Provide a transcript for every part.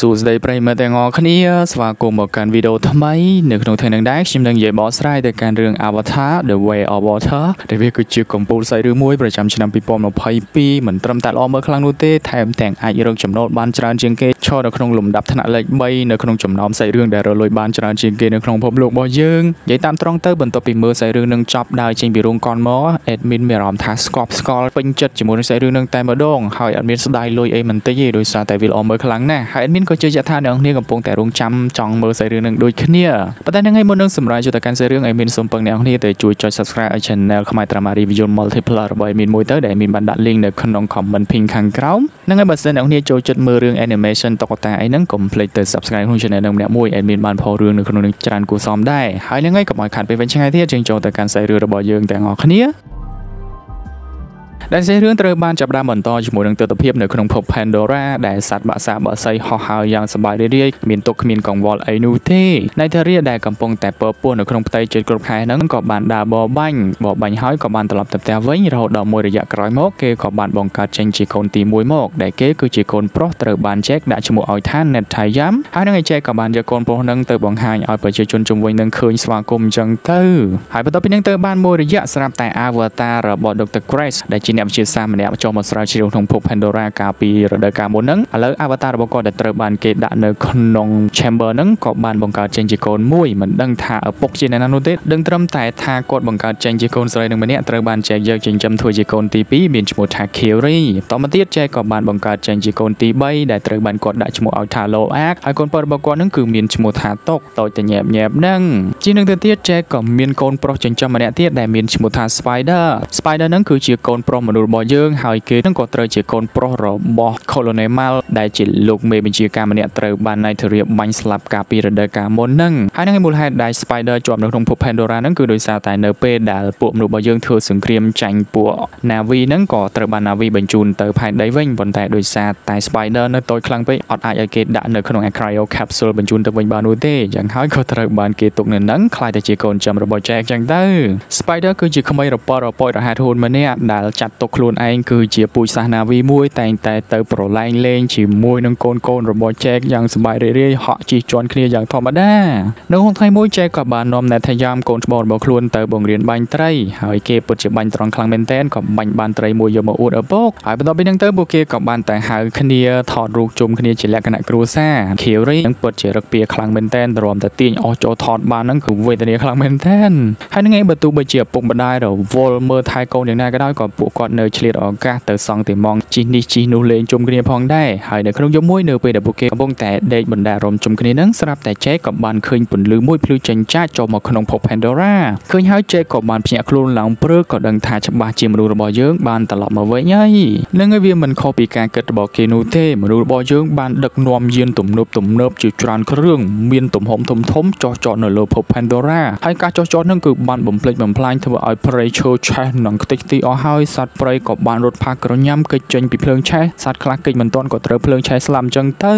សួស្តីប្រិយមិត្តទាំងអស់គ្នាស្វាគមន៍មកកាន់វីដេអូថ្មីនៅក្នុងថ្ងៃនេះដែរខ្ញុំនឹងនិយាយបកស្រាយទៅកាន់រឿង Avatar The Way of Water ដែលវាគឺជាកំពូលសាច់រឿងមួយប្រចាំឆ្នាំ2022មិនត្រឹមតែល្អមើលខ្លាំងនោះទេថែមទាំងអាចរកចំណូលបានច្រើនជាងគេឈរនៅក្នុងលំដាប់ថ្នាក់លេខ3នៅក្នុងចំណោមសាច់រឿងដែលរលួយបានច្រើនជាងគេនៅក្នុងពិភពលោករបស់យើងនិយាយតាមត្រង់ទៅបន្ទាប់ពីមើលសាច់រឿងនឹងចប់ដើរចេញពីរោងកុនមក admin មានអារម្មណ៍ថាស្កប់ស្កល់ពេញចិត្តជាមួយនឹងសាច់រឿងនឹងតែម្ដងហើយអត់មានស្ដាយលុយអីមិនតិចទេដោយសារតែវាល្អមើលខ្លាំងណាស់ហើយ admin ក៏ជឿជាក់ថាអ្នកនរគ្នាកំពុងតែរងចាំចង់មើលសាច់រឿងនឹងដូចគ្នាប៉ុន្តែនៅថ្ងៃមុននឹងសម្រាប់ចូលទៅកាន់សាច់រឿង admin សូមពឹងអ្នកនរគ្នាទៅជួយចុច subscribe ឲ្យ channel ខ្មែរ Drama Review Multiple របស់ admin មួយទៅដែល admin បានដាក់ link នៅក្នុង comment pin ខាងក្រោមនឹងហើយបើសិនអ្នកនរគ្នាចូលចិត្តមើលរឿង animation តុក្កតាអីហ្នឹងកុំភ្លេចទៅ subscribe ក្នុង channel នឹងម្នាក់មួយ admin បានផុសរឿងនៅក្នុងនឹងច្រើនគួរសមដែរហើយនឹងហើយកុំឲ្យខាត់ពេលវិញឆ្ងាយទៀតយើងចូលទៅកាន់សាច់រឿងរបស់យើងទាំងអស់គ្នា ដែលសេរឿងត្រូវបានចាប់ផ្ដើមបន្តជាមួយនឹងទស្សនភាពនៅក្នុងភព Pandora ដែលសត្វបាក់សាបាក់សៃហោះហើរយ៉ាងសប្បាយរីករាយគ្មានទុកគ្មានកង្វល់អីនោះទេន័យថារាដែលកំពុងតែពើពោះនៅក្នុងផ្ទៃជិតគ្រប់ខែហ្នឹងក៏បានដើរបបាញ់បបាញ់ហើយក៏បានត្រឡប់ទៅផ្ទះវិញរហូតដល់មួយរយៈក្រោយមកគេក៏បានបង្កើតចេញជាកូនទី1មកដែលគេគឺជាកូនប្រុសត្រូវបានចែកដាក់ឈ្មោះឲ្យថា Nethayam ហើយនឹងឯចែកក៏បានយកកូនប្រុសហ្នឹងទៅបង្ហាញឲ្យប្រជាជនជំនាញនឹងឃើញស្វាគមន៍អញ្ចឹងទៅហើយបន្ទាប់ពីហ្នឹងទៅបានមួយរយៈស្រាប់តែ Avatar របស់ Dr. Grace ដែលជាអ្នកវិទ្យាសាស្ត្រម្នាក់ចូលមកស្រាវជ្រាវក្នុងភព Pandora កាលពីរដូវកាលមុនហ្នឹងឥឡូវ Avatar របស់គាត់ដែលត្រូវបានគេដាក់នៅក្នុង chamber ហ្នឹងក៏បានបង្កើតចេញជាកូនមួយមិនដឹងថាឪពុកជាអ្នកណានោះទេដឹងត្រឹមតែថាគាត់បង្កើតចេញជាកូនស្រីនឹងម្នាក់ត្រូវបានចែកយកចិញ្ចឹមធ្វើជាកូនទី2មានឈ្មោះថា Kiri តមកទៀតចែកក៏បានបង្កើតចេញជាកូនទី3ដែលត្រូវបានគាត់ដាក់ឈ្មោះឲ្យថា Loak ហើយកូនប្រុសរបស់គាត់ហ្នឹងគឺមានឈ្មោះថាតុកតូចតែញែបញែបហ្នឹងជានឹងទៅទៀតចែកក៏មានកូនប្រុសចិញ្ចឹមម្នាក់ទៀតដែលមានឈ្មោះថា Spider Spider ហ្នឹងគឺជាកូនប្រុសមនុស្សរបស់យើងហើយគេនឹងក៏ត្រូវជាកូនប្រុសរបស់ Colonel Mal ដែលជាលោកមេបញ្ជាការម្នាក់ត្រូវបាន Nigeria បាញ់ស្លាប់កាលពីរដូវកាលមុនហ្នឹងហើយនឹងមូលហេតុដែល Spider ជាប់នៅក្នុងភព Pandora ហ្នឹងគឺដោយសារតែនៅពេលដែលពួកមនុស្សរបស់យើងធ្វើសង្គ្រាមចាញ់ពួក Navi ហ្នឹងក៏ត្រូវបាន Navi បញ្ជូនទៅផែនដីវិញប៉ុន្តែដោយសារតែ Spider នៅតូចខ្លាំងពេកអត់អាចឲ្យគេដាក់នៅក្នុង Cryo Capsule បញ្ជូនទៅវិញបាននោះទេយ៉ាងហើយក៏ត្រូវបានគេទុកនៅហ្នឹងខ្លាយទៅជាកូនចាំរបស់ Jack ចឹងទៅ Spider គឺជាក្មេងរពរពយរហ័សធូនម្នាក់ដែលចាត់ទុកខ្លួនឯងគឺជាពូជសាសនាវីមួយតែងតែទៅប្រឡែងលេងជាមួយនឹងកូនកូនរបស់ចែកយ៉ាងសប្បាយរីករាយហក់ជិះជាន់គ្នាយ៉ាងធម្មតានៅក្នុងថ្ងៃមួយចែកក៏បាននាំណែថាយ៉ាមកូនច្បងរបស់ខ្លួនទៅបង្រៀនបាញ់ត្រីហើយគេពិតជាបាញ់ត្រង់ខ្លាំងមែនទែនក៏បាញ់បានត្រីមួយយកមកអួតឪពុកហើយបន្ទាប់ពីនឹងទៅពួកគេក៏បានតែហៅគ្នាថតរូបជុំគ្នាជាលក្ខណៈគ្រួសារខៀវរីនឹងពិតជារឹកពីខ្លាំងមែនទែនទ្រាំតែទាញអស់ចូលថតបានហ្នឹងគឺវេទនាខ្លាំងមែនទែនហើយនឹងឯងបើទោះបីជាឪពុកម្ដាយរវល់មើលថែកូនយ៉ាងណាក៏ដោយក៏ពួកគាត់នៅឆ្លៀតឱកាសទៅសង់ទីម៉ងជីនេះជីនោះលេងជុំគ្នាផងដែរហើយនៅក្នុងយប់មួយនៅពេលដែលពួកគេកំពុងតែដេកបណ្ដារំជុំគ្នានឹងស្រាប់តែចែកក៏បានឃើញពន្លឺមួយភ្លឺចេញចាចចូលមកក្នុងភព Pandora ឃើញហើយចែកក៏បានភ្ញាក់ខ្លួនឡើងព្រឺក៏ដឹងថាច្បាស់ជាមនុស្សរបស់យើងបានត្រឡប់មកវិញហើយនឹងហើយវាមិនខុសពីការគិតរបស់គេនោះទេមនុស្សរបស់យើងបានដឹកនាំយានទំនើបទំនើបជាច្រើនគ្រឿងមានទំហំធំធំចោះចតនៅលើភព Pandora ហើយការចោះចតនឹងគឺបានបំផ្លិចបំផ្លាញធ្វើឲ្យព្រៃឈើឆេះនិងខ្ទេចខ្ទីអស់ហើយសត្វព្រៃក៏បានរត់ផាកក្រញ៉ាំកិច្ចចេញពីភ្លើងឆេះសត្វខ្លះគេចមិនទាន់ក៏ត្រូវភ្លើងឆេះស្លាប់អញ្ចឹងទៅ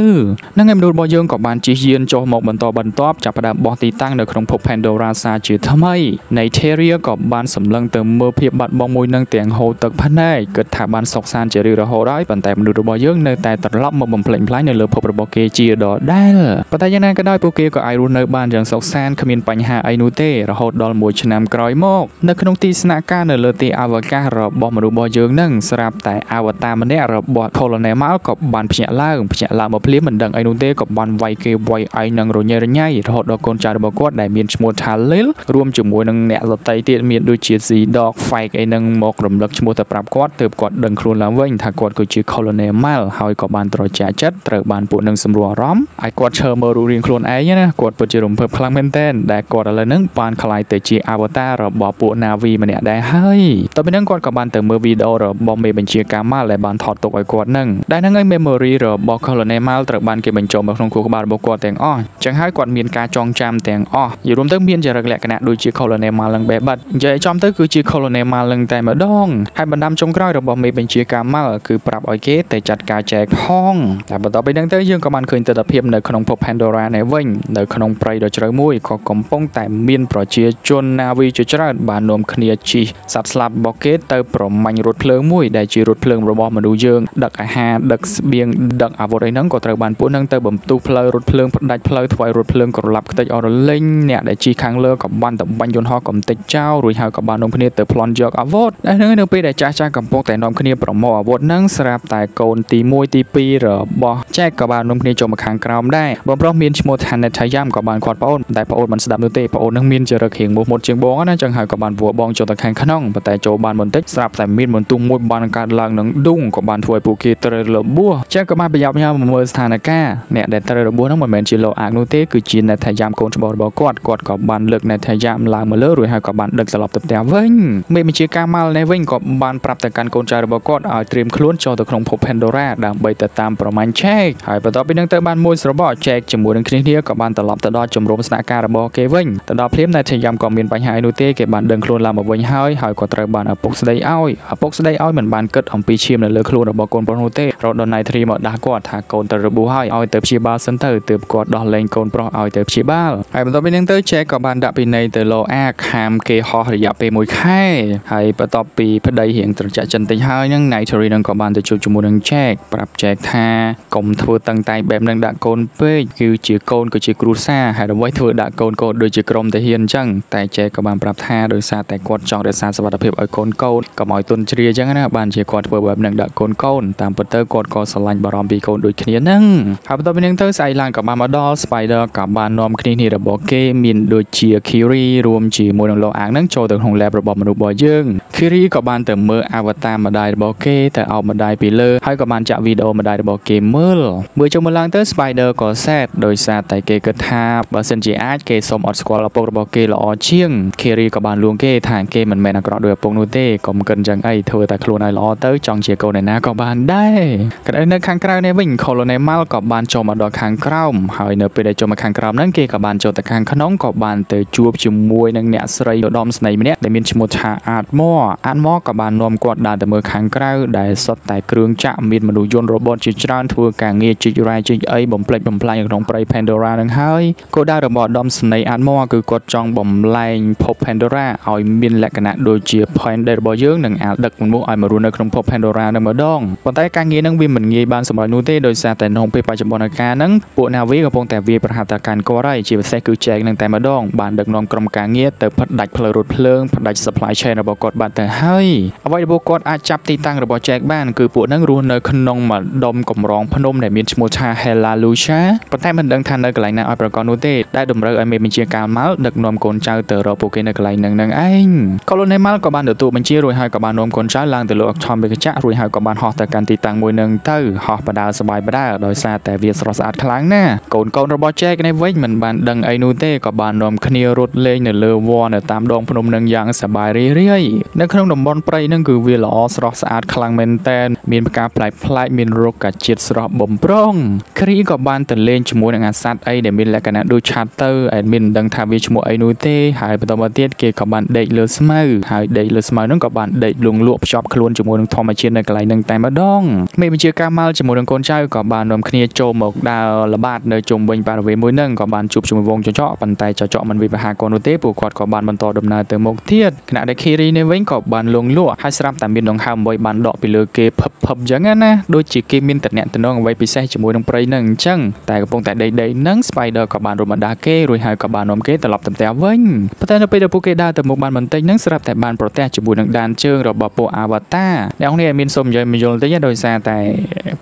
នឹងឯមនុស្សរបស់យើងក៏បានជិះយានចុះមកបន្តបន្ទាប់ចាប់ផ្ដើមបោះទីតាំងនៅក្នុងភព Pandora សាជាថ្មី Nataria ក៏បានសម្លឹងទៅមើលភាពបាត់បង់មួយនឹងទាំងហូរទឹកភ្នែកគិតថាបានសុខសាន្តជារឿយរហូតហើយប៉ុន្តែមនុស្សរបស់យើងនៅតែត្រឡប់មកបំផ្លិចបំផ្លាញនៅលើភពរបស់គេជាដដែលប៉ុន្តែយ៉ាងណាក៏ដោយពួកគេក៏អាចរស់នៅបានយ៉ាងសុខសាន្តគ្មានបញ្ហាអីនោះទេរហូតដល់មួយឆ្នាំក្រោយមកនៅក្នុងទីស្នាក់ការនៅលើទីអវកាសរបស់មនុស្សរបស់យើងនឹងស្រាប់តែអវតារម្នាក់របស់ Colonel Mal ក៏បានភ្ញាក់ឡើងភ្ញាក់ឡើងមកភ្លាមមិនដឹងអីនោះទេក៏បានវាយគេវាយឯងនឹងរញ៉េរញ៉ៃរហូតដល់កូនចៅរបស់គាត់ដែលមានឈ្មោះថា Lil រួមជាមួយនឹងអ្នកដតីទៀតមានដូចជា Z Dog Fake អីនឹងមករំលឹកឈ្មោះទៅប្រាប់គាត់ទើបគាត់ដឹងខ្លួនឡើងវិញថាគាត់គឺជា Colonel Mal ហើយក៏បានត្រជាក់ចិត្តត្រូវបានពួកនឹងសម្រួលអារម្មណ៍ឲ្យគាត់ឈើមើលរូបរាងខ្លួនឯងណាគាត់ពិតជារំភើបខ្លាំងមែនទែនដែលគាត់ឥឡូវហ្នឹងបានក្លាយទៅជា avatar របស់ពួក Navi ម្នាក់ដែរហើយតទៅនឹងគាត់ក៏បានទៅមើលវីដេអូរបស់មេបញ្ជាការ Mal ដែលបានថតទុកឲ្យគាត់ហ្នឹងដែលហ្នឹងហើយ memory របស់ Colonel Mal ត្រូវបានគេបញ្ចូលមកក្នុងខួរក្បាលរបស់គាត់ទាំងអស់ចឹងហើយគាត់មានការចងចាំទាំងអស់យល់រួមទៅមានចរិតលក្ខណៈដូចជា Colonel Mal នឹងបែបបាត់និយាយចំទៅគឺជា Colonel Mal នឹងតែម្ដងហើយបណ្ដាំចុងក្រោយរបស់មេបញ្ជាការ Mal គឺប្រាប់ឲ្យគេទៅចាត់ការចែកផងតែបន្ទាប់ពីហ្នឹងទៅយើងក៏បានឃើញទស្សនវិជ្ជានៅក្នុងភព Pandora នេះវិញនៅក្នុងព្រៃដ៏ជ្រៅមួយក៏កំពុងតែមានប្រជាជន Navi ជាច្រើនបាននាំគ្នាជិះសត្វស្លាប់របស់គេទៅប្រមាញ់រថភ្លើងមួយដែលជារថភ្លើងរបស់មនុស្សយើងដឹកអាហារដឹកស្បៀងដឹកអាវុធអីហ្នឹងក៏ត្រូវបានពួកហ្នឹងទៅបំទុះផ្លូវរថភ្លើងផ្ដាច់ផ្លូវធ្វើឲ្យរថភ្លើងក្រឡាប់ខ្ទេចអស់រលេងអ្នកដែលជិះខាងលើក៏បានទៅបាញ់យន្តហោះកំទេចចោលរួចហើយក៏បាននាំគ្នាទៅប្លន់យកអាវុធតែហ្នឹងនៅពេលដែលចាស់ចាស់កំពុងតែនាំគ្នាប្រមូលអាវុធហ្នឹងស្រាប់តែកូនទី1ទី2របស់ចែកក៏បាននាំគ្នាចូលមកខាងក្រោមដែរបងប្រុសមានឈ្មោះថាណេតថាយ៉ាំក៏បានគាត់ប្អូនតែប្អូនមិនស្ដាប់នោះទេប្អូននឹងមានចរិតរៀងមុខមុតជាងបងណាចឹងហើយក៏បានវัวបងចូលទៅខាងក្នុងប៉ុន្តែចូលបានបន្តិចស្រាប់តែមានបន្ទុះមួយបានកើតឡើងនឹងឌុងក៏បានធ្វើឲ្យពួកគេត្រូវរបួសចឹងក៏បានប្រយោគញ៉ាំមើលស្ថានភាពអ្នកដែលត្រូវរបួសហ្នឹងមិនមែនជាលោអាកនោះទេគឺជាណេតថាយ៉ាំកូនច្បងរបស់គាត់គាត់ក៏បានលើកណេតថាយ៉ាំឡើងមកលើរួចហើយក៏បានដឹកត្រឡប់ទៅផ្ទះវិញមេបញ្ជាការម៉ាល់នេះវិញក៏បានប្រាប់ទៅកាន់កូនចៅរបស់គាត់ឲ្យត្រៀមខ្លួនចូលទៅក្នុងភព Pandora ដើម្បីទៅតាមប្រមាញ់ឆែកហើយបន្ទាប់ពីនឹងទៅបានមួយស្របកចែកជាមួយនឹងគ្នាគ្នាក៏បានត្រឡប់ទៅដល់ជំរំស្នាក់ការរបស់គេវិញទៅដល់ភ្លាមណេតថាយ៉ាំក៏មានបញ្ហានោះទេគេបានដឹងខ្លួនឡើងមកវិញហើយហើយក៏ត្រូវបានឪពុកស្ដីឲ្យឪពុកស្ដីឲ្យមិនបានគិតអំពីឈាមនៅលើខ្លួនរបស់កូនប្រុសនោះទេរត់ដល់ណៃទ្រីមកដាស់គាត់ថាកូនទៅរបួសហើយឲ្យទៅព្យាបាលសិនទៅទើបគាត់ដោះលែងកូនប្រុសឲ្យទៅព្យាបាលហើយបន្ទាប់ពីនឹងទៅចែកក៏បានដាក់ពិន័យទៅលោអាខាមគេហោះរយៈពេល1ខែហើយបន្ទាប់ពីប្តីរៀងត្រជាក់ចិនតិចហើយនឹងណៃទ្រីនឹងក៏បានទៅជួបជាមួយនឹងចែកប្រាប់ចែកថាកុំធ្វើតឹងតែងបែបនឹងដាក់កូនពេកគឺជាកូនក៏ជាគ្រួសារហើយអ្វីធ្វើដាក់កូនកូនដូចជាក្រុមតាហ៊ានអញ្ចឹងតែចែកក៏បានប្រាប់ថាដោយសារតែគាត់ចង់រក្សាសុវត្ថិភាពឲ្យកូនកូនកុំឲ្យទុនជ្រាអញ្ចឹងណាបានជាគាត់ធ្វើបែបហ្នឹងដាក់កូនកូនតាមពិតទៅគាត់ក៏ស្រឡាញ់បារម្ភពីកូនដូចគ្នាហ្នឹងហើយបន្ទាប់ពីហ្នឹងទៅស្អែកឡើងក៏បានមកដល់ Spider ក៏បាននាំគ្នានេះរបស់គេមានដូចជា Kiri រួមជាមួយនឹងលោកអាងហ្នឹងចូលទៅក្នុង lab របស់មនុស្សរបស់យើង Kiri ក៏បានទៅមើល avatar ម្ដាយរបស់គេទៅអោបម្ដាយពីលើហើយក៏បានចាក់វីដេអូម្ដាយរបស់គេមើលមើលចូលមកឡើងទៅ Spider ក៏ sad ដោយសារតែគេគិតថាបើសិនជាអាចគេសូមអត់ស្គាល់ឪពុករបស់គេល្អជាង Kiri ក៏បានលួងគេថាគេមិនមែនអាក្រក់ដូចឪពុកនោះទេកុំគិតចឹងអីធ្វើតែខ្លួនឲ្យល្អទៅចង់ជាកូនឯណាក៏បានដែរក៏នៅនៅខាងក្រៅនេះវិញ Colonel Mal ក៏បានចូលមកដល់ខាងក្រោមហើយនៅពេលដែលចូលមកខាងក្រោមហ្នឹងគេក៏បានចូលទៅខាងក្នុងក៏បានទៅជួបជាមួយនឹងអ្នកស្រីឧត្តមស្នេហ៍ម្នាក់ដែលមានឈ្មោះថា Atmore Atmore ក៏បាននាំគាត់ដើរទៅមើលខាងក្រៅដែលសុទ្ធតែគ្រឿងចាក់មានមនុស្សយន្តរបត់ជាច្រើនធ្វើការងារជីករ៉ែជីកអីបំផ្លិចបំផ្លាញក្នុងព្រៃ Pandora នឹងហើយគោលដៅរបស់ឧត្តមស្នេហ៍ Atmore គឺគាត់ចង់បំលែងភព Pandora ឲ្យមានលក្ខណៈដូចជា point របស់យើងនឹងអាចដឹកមនុស្សឲ្យមករស់នៅក្នុងភព Pandora នឹងម្ដងប៉ុន្តែការងារនឹងវាមិនងាយបានសម្រេចនោះទេដោយសារតែក្នុងពេលបច្ចុប្បន្នកាលហ្នឹងពួក Navi កំពុងតែវាប្រហាត់តាកាន់គាត់ហើយជាពិសេសគឺចែកនឹងតែម្ដងបានដឹកនាំក្រុមការងារទៅផ្ដាច់ផ្លូវរថភ្លើងផ្ដាច់ supply chain របស់គាត់បាត់ទៅហើយអ្វីដែលពួកគាត់អាចចាប់ទីតាំងរបស់ចែកបានគឺពួកហ្នឹងរស់នៅក្នុងមួយដុំកម្រងភ្នំដែលមានឈ្មោះថា Hela Lucia ប៉ុន្តែមិនដឹងថានៅកន្លែងណាឲ្យប្រកបនោះទេដែលតម្រូវឲ្យមេបញ្ជាការមកដឹកនាំកូនចៅទៅរកពួកគេនៅកន្លែងហ្នឹងនឹងឯង Colonel Mal ក៏បានទទួលបញ្ជារួចហើយក៏បាននាំកូនចៅឡើងទៅលើអក្ឆមបេកចៈរួចហើយក៏បានហោះទៅកាន់ទីតាំងមួយនឹងទៅហោះបដាសបាយបដាដោយសារតែវាស្រស់ស្អាតខ្លាំងណាស់កូនកូនរបស់ចែកនេះវិញមិនបានដឹងអីនោះទេក៏បាននាំគ្នារត់លេងនៅលើវល្លិនៅតាមដងភ្នំនឹងយ៉ាងសប្បាយរីករាយនៅក្នុងតំបន់ព្រៃនឹងគឺវាល្អស្រស់ស្អាតខ្លាំងមែនតែនមានផ្កាប្លែកប្លែកមានរុក្ខជាតិស្រស់បំព្រងគ្រីក៏បានទៅលេងជាមួយនឹងអាសត្វអីដែលមានលក្ខណៈដូចឆាតទៅអែដមីនមិនដឹងថាវាឈ្មោះអីនោះទេហើយបន្តមកទៀតគេក៏បានដេកលើស្មៅហើយដេកលើស្មៅនឹងក៏បានដេកលងលក់ភ្ជាប់ខ្លួនជាមួយនឹងធម្មជាតិនៅកន្លែងនឹងតែម្ដងមេបញ្ជាការម៉ាល់ជាមួយនឹងកូនចៅក៏បាននាំគ្នាចូលមកដើរល្បាតនៅជុំវិញបរិវេណមួយនឹងក៏បានជួបជាមួយវងចចកប៉ុន្តែចចកមិនវិបហាកូននោះទេពួកគាត់ក៏បានបន្តដំណើរទៅមុខទៀតខណៈដែល Kiri នេះវិញក៏បានលងលក់ហើយស្រាប់តែមានដង្ហើមមួយបានដកពីលើគេភឹបភឹបអញ្ចឹងណាដូចជាគេមានតំណែងតំណងអ្វីពិសេសជាមួយនឹងព្រៃនឹងអញ្ចឹងតែកំពុងតែដេកដេកនឹង Spider ក៏បានរំបណ្ដាគេរួចហើយក៏បាននាំគេត្រឡប់ទៅផ្ទះវិញប៉ុន្តែនៅពេលដែលពួកគេដើរទៅមុខបានបន្តិចនឹងស្រាប់តែបានប្រទះជាមួយនឹងដានជើងរបស់ពួក Avatar អ្នកនេះមានសុំនិយាយមយល់តិចដោយសារតែ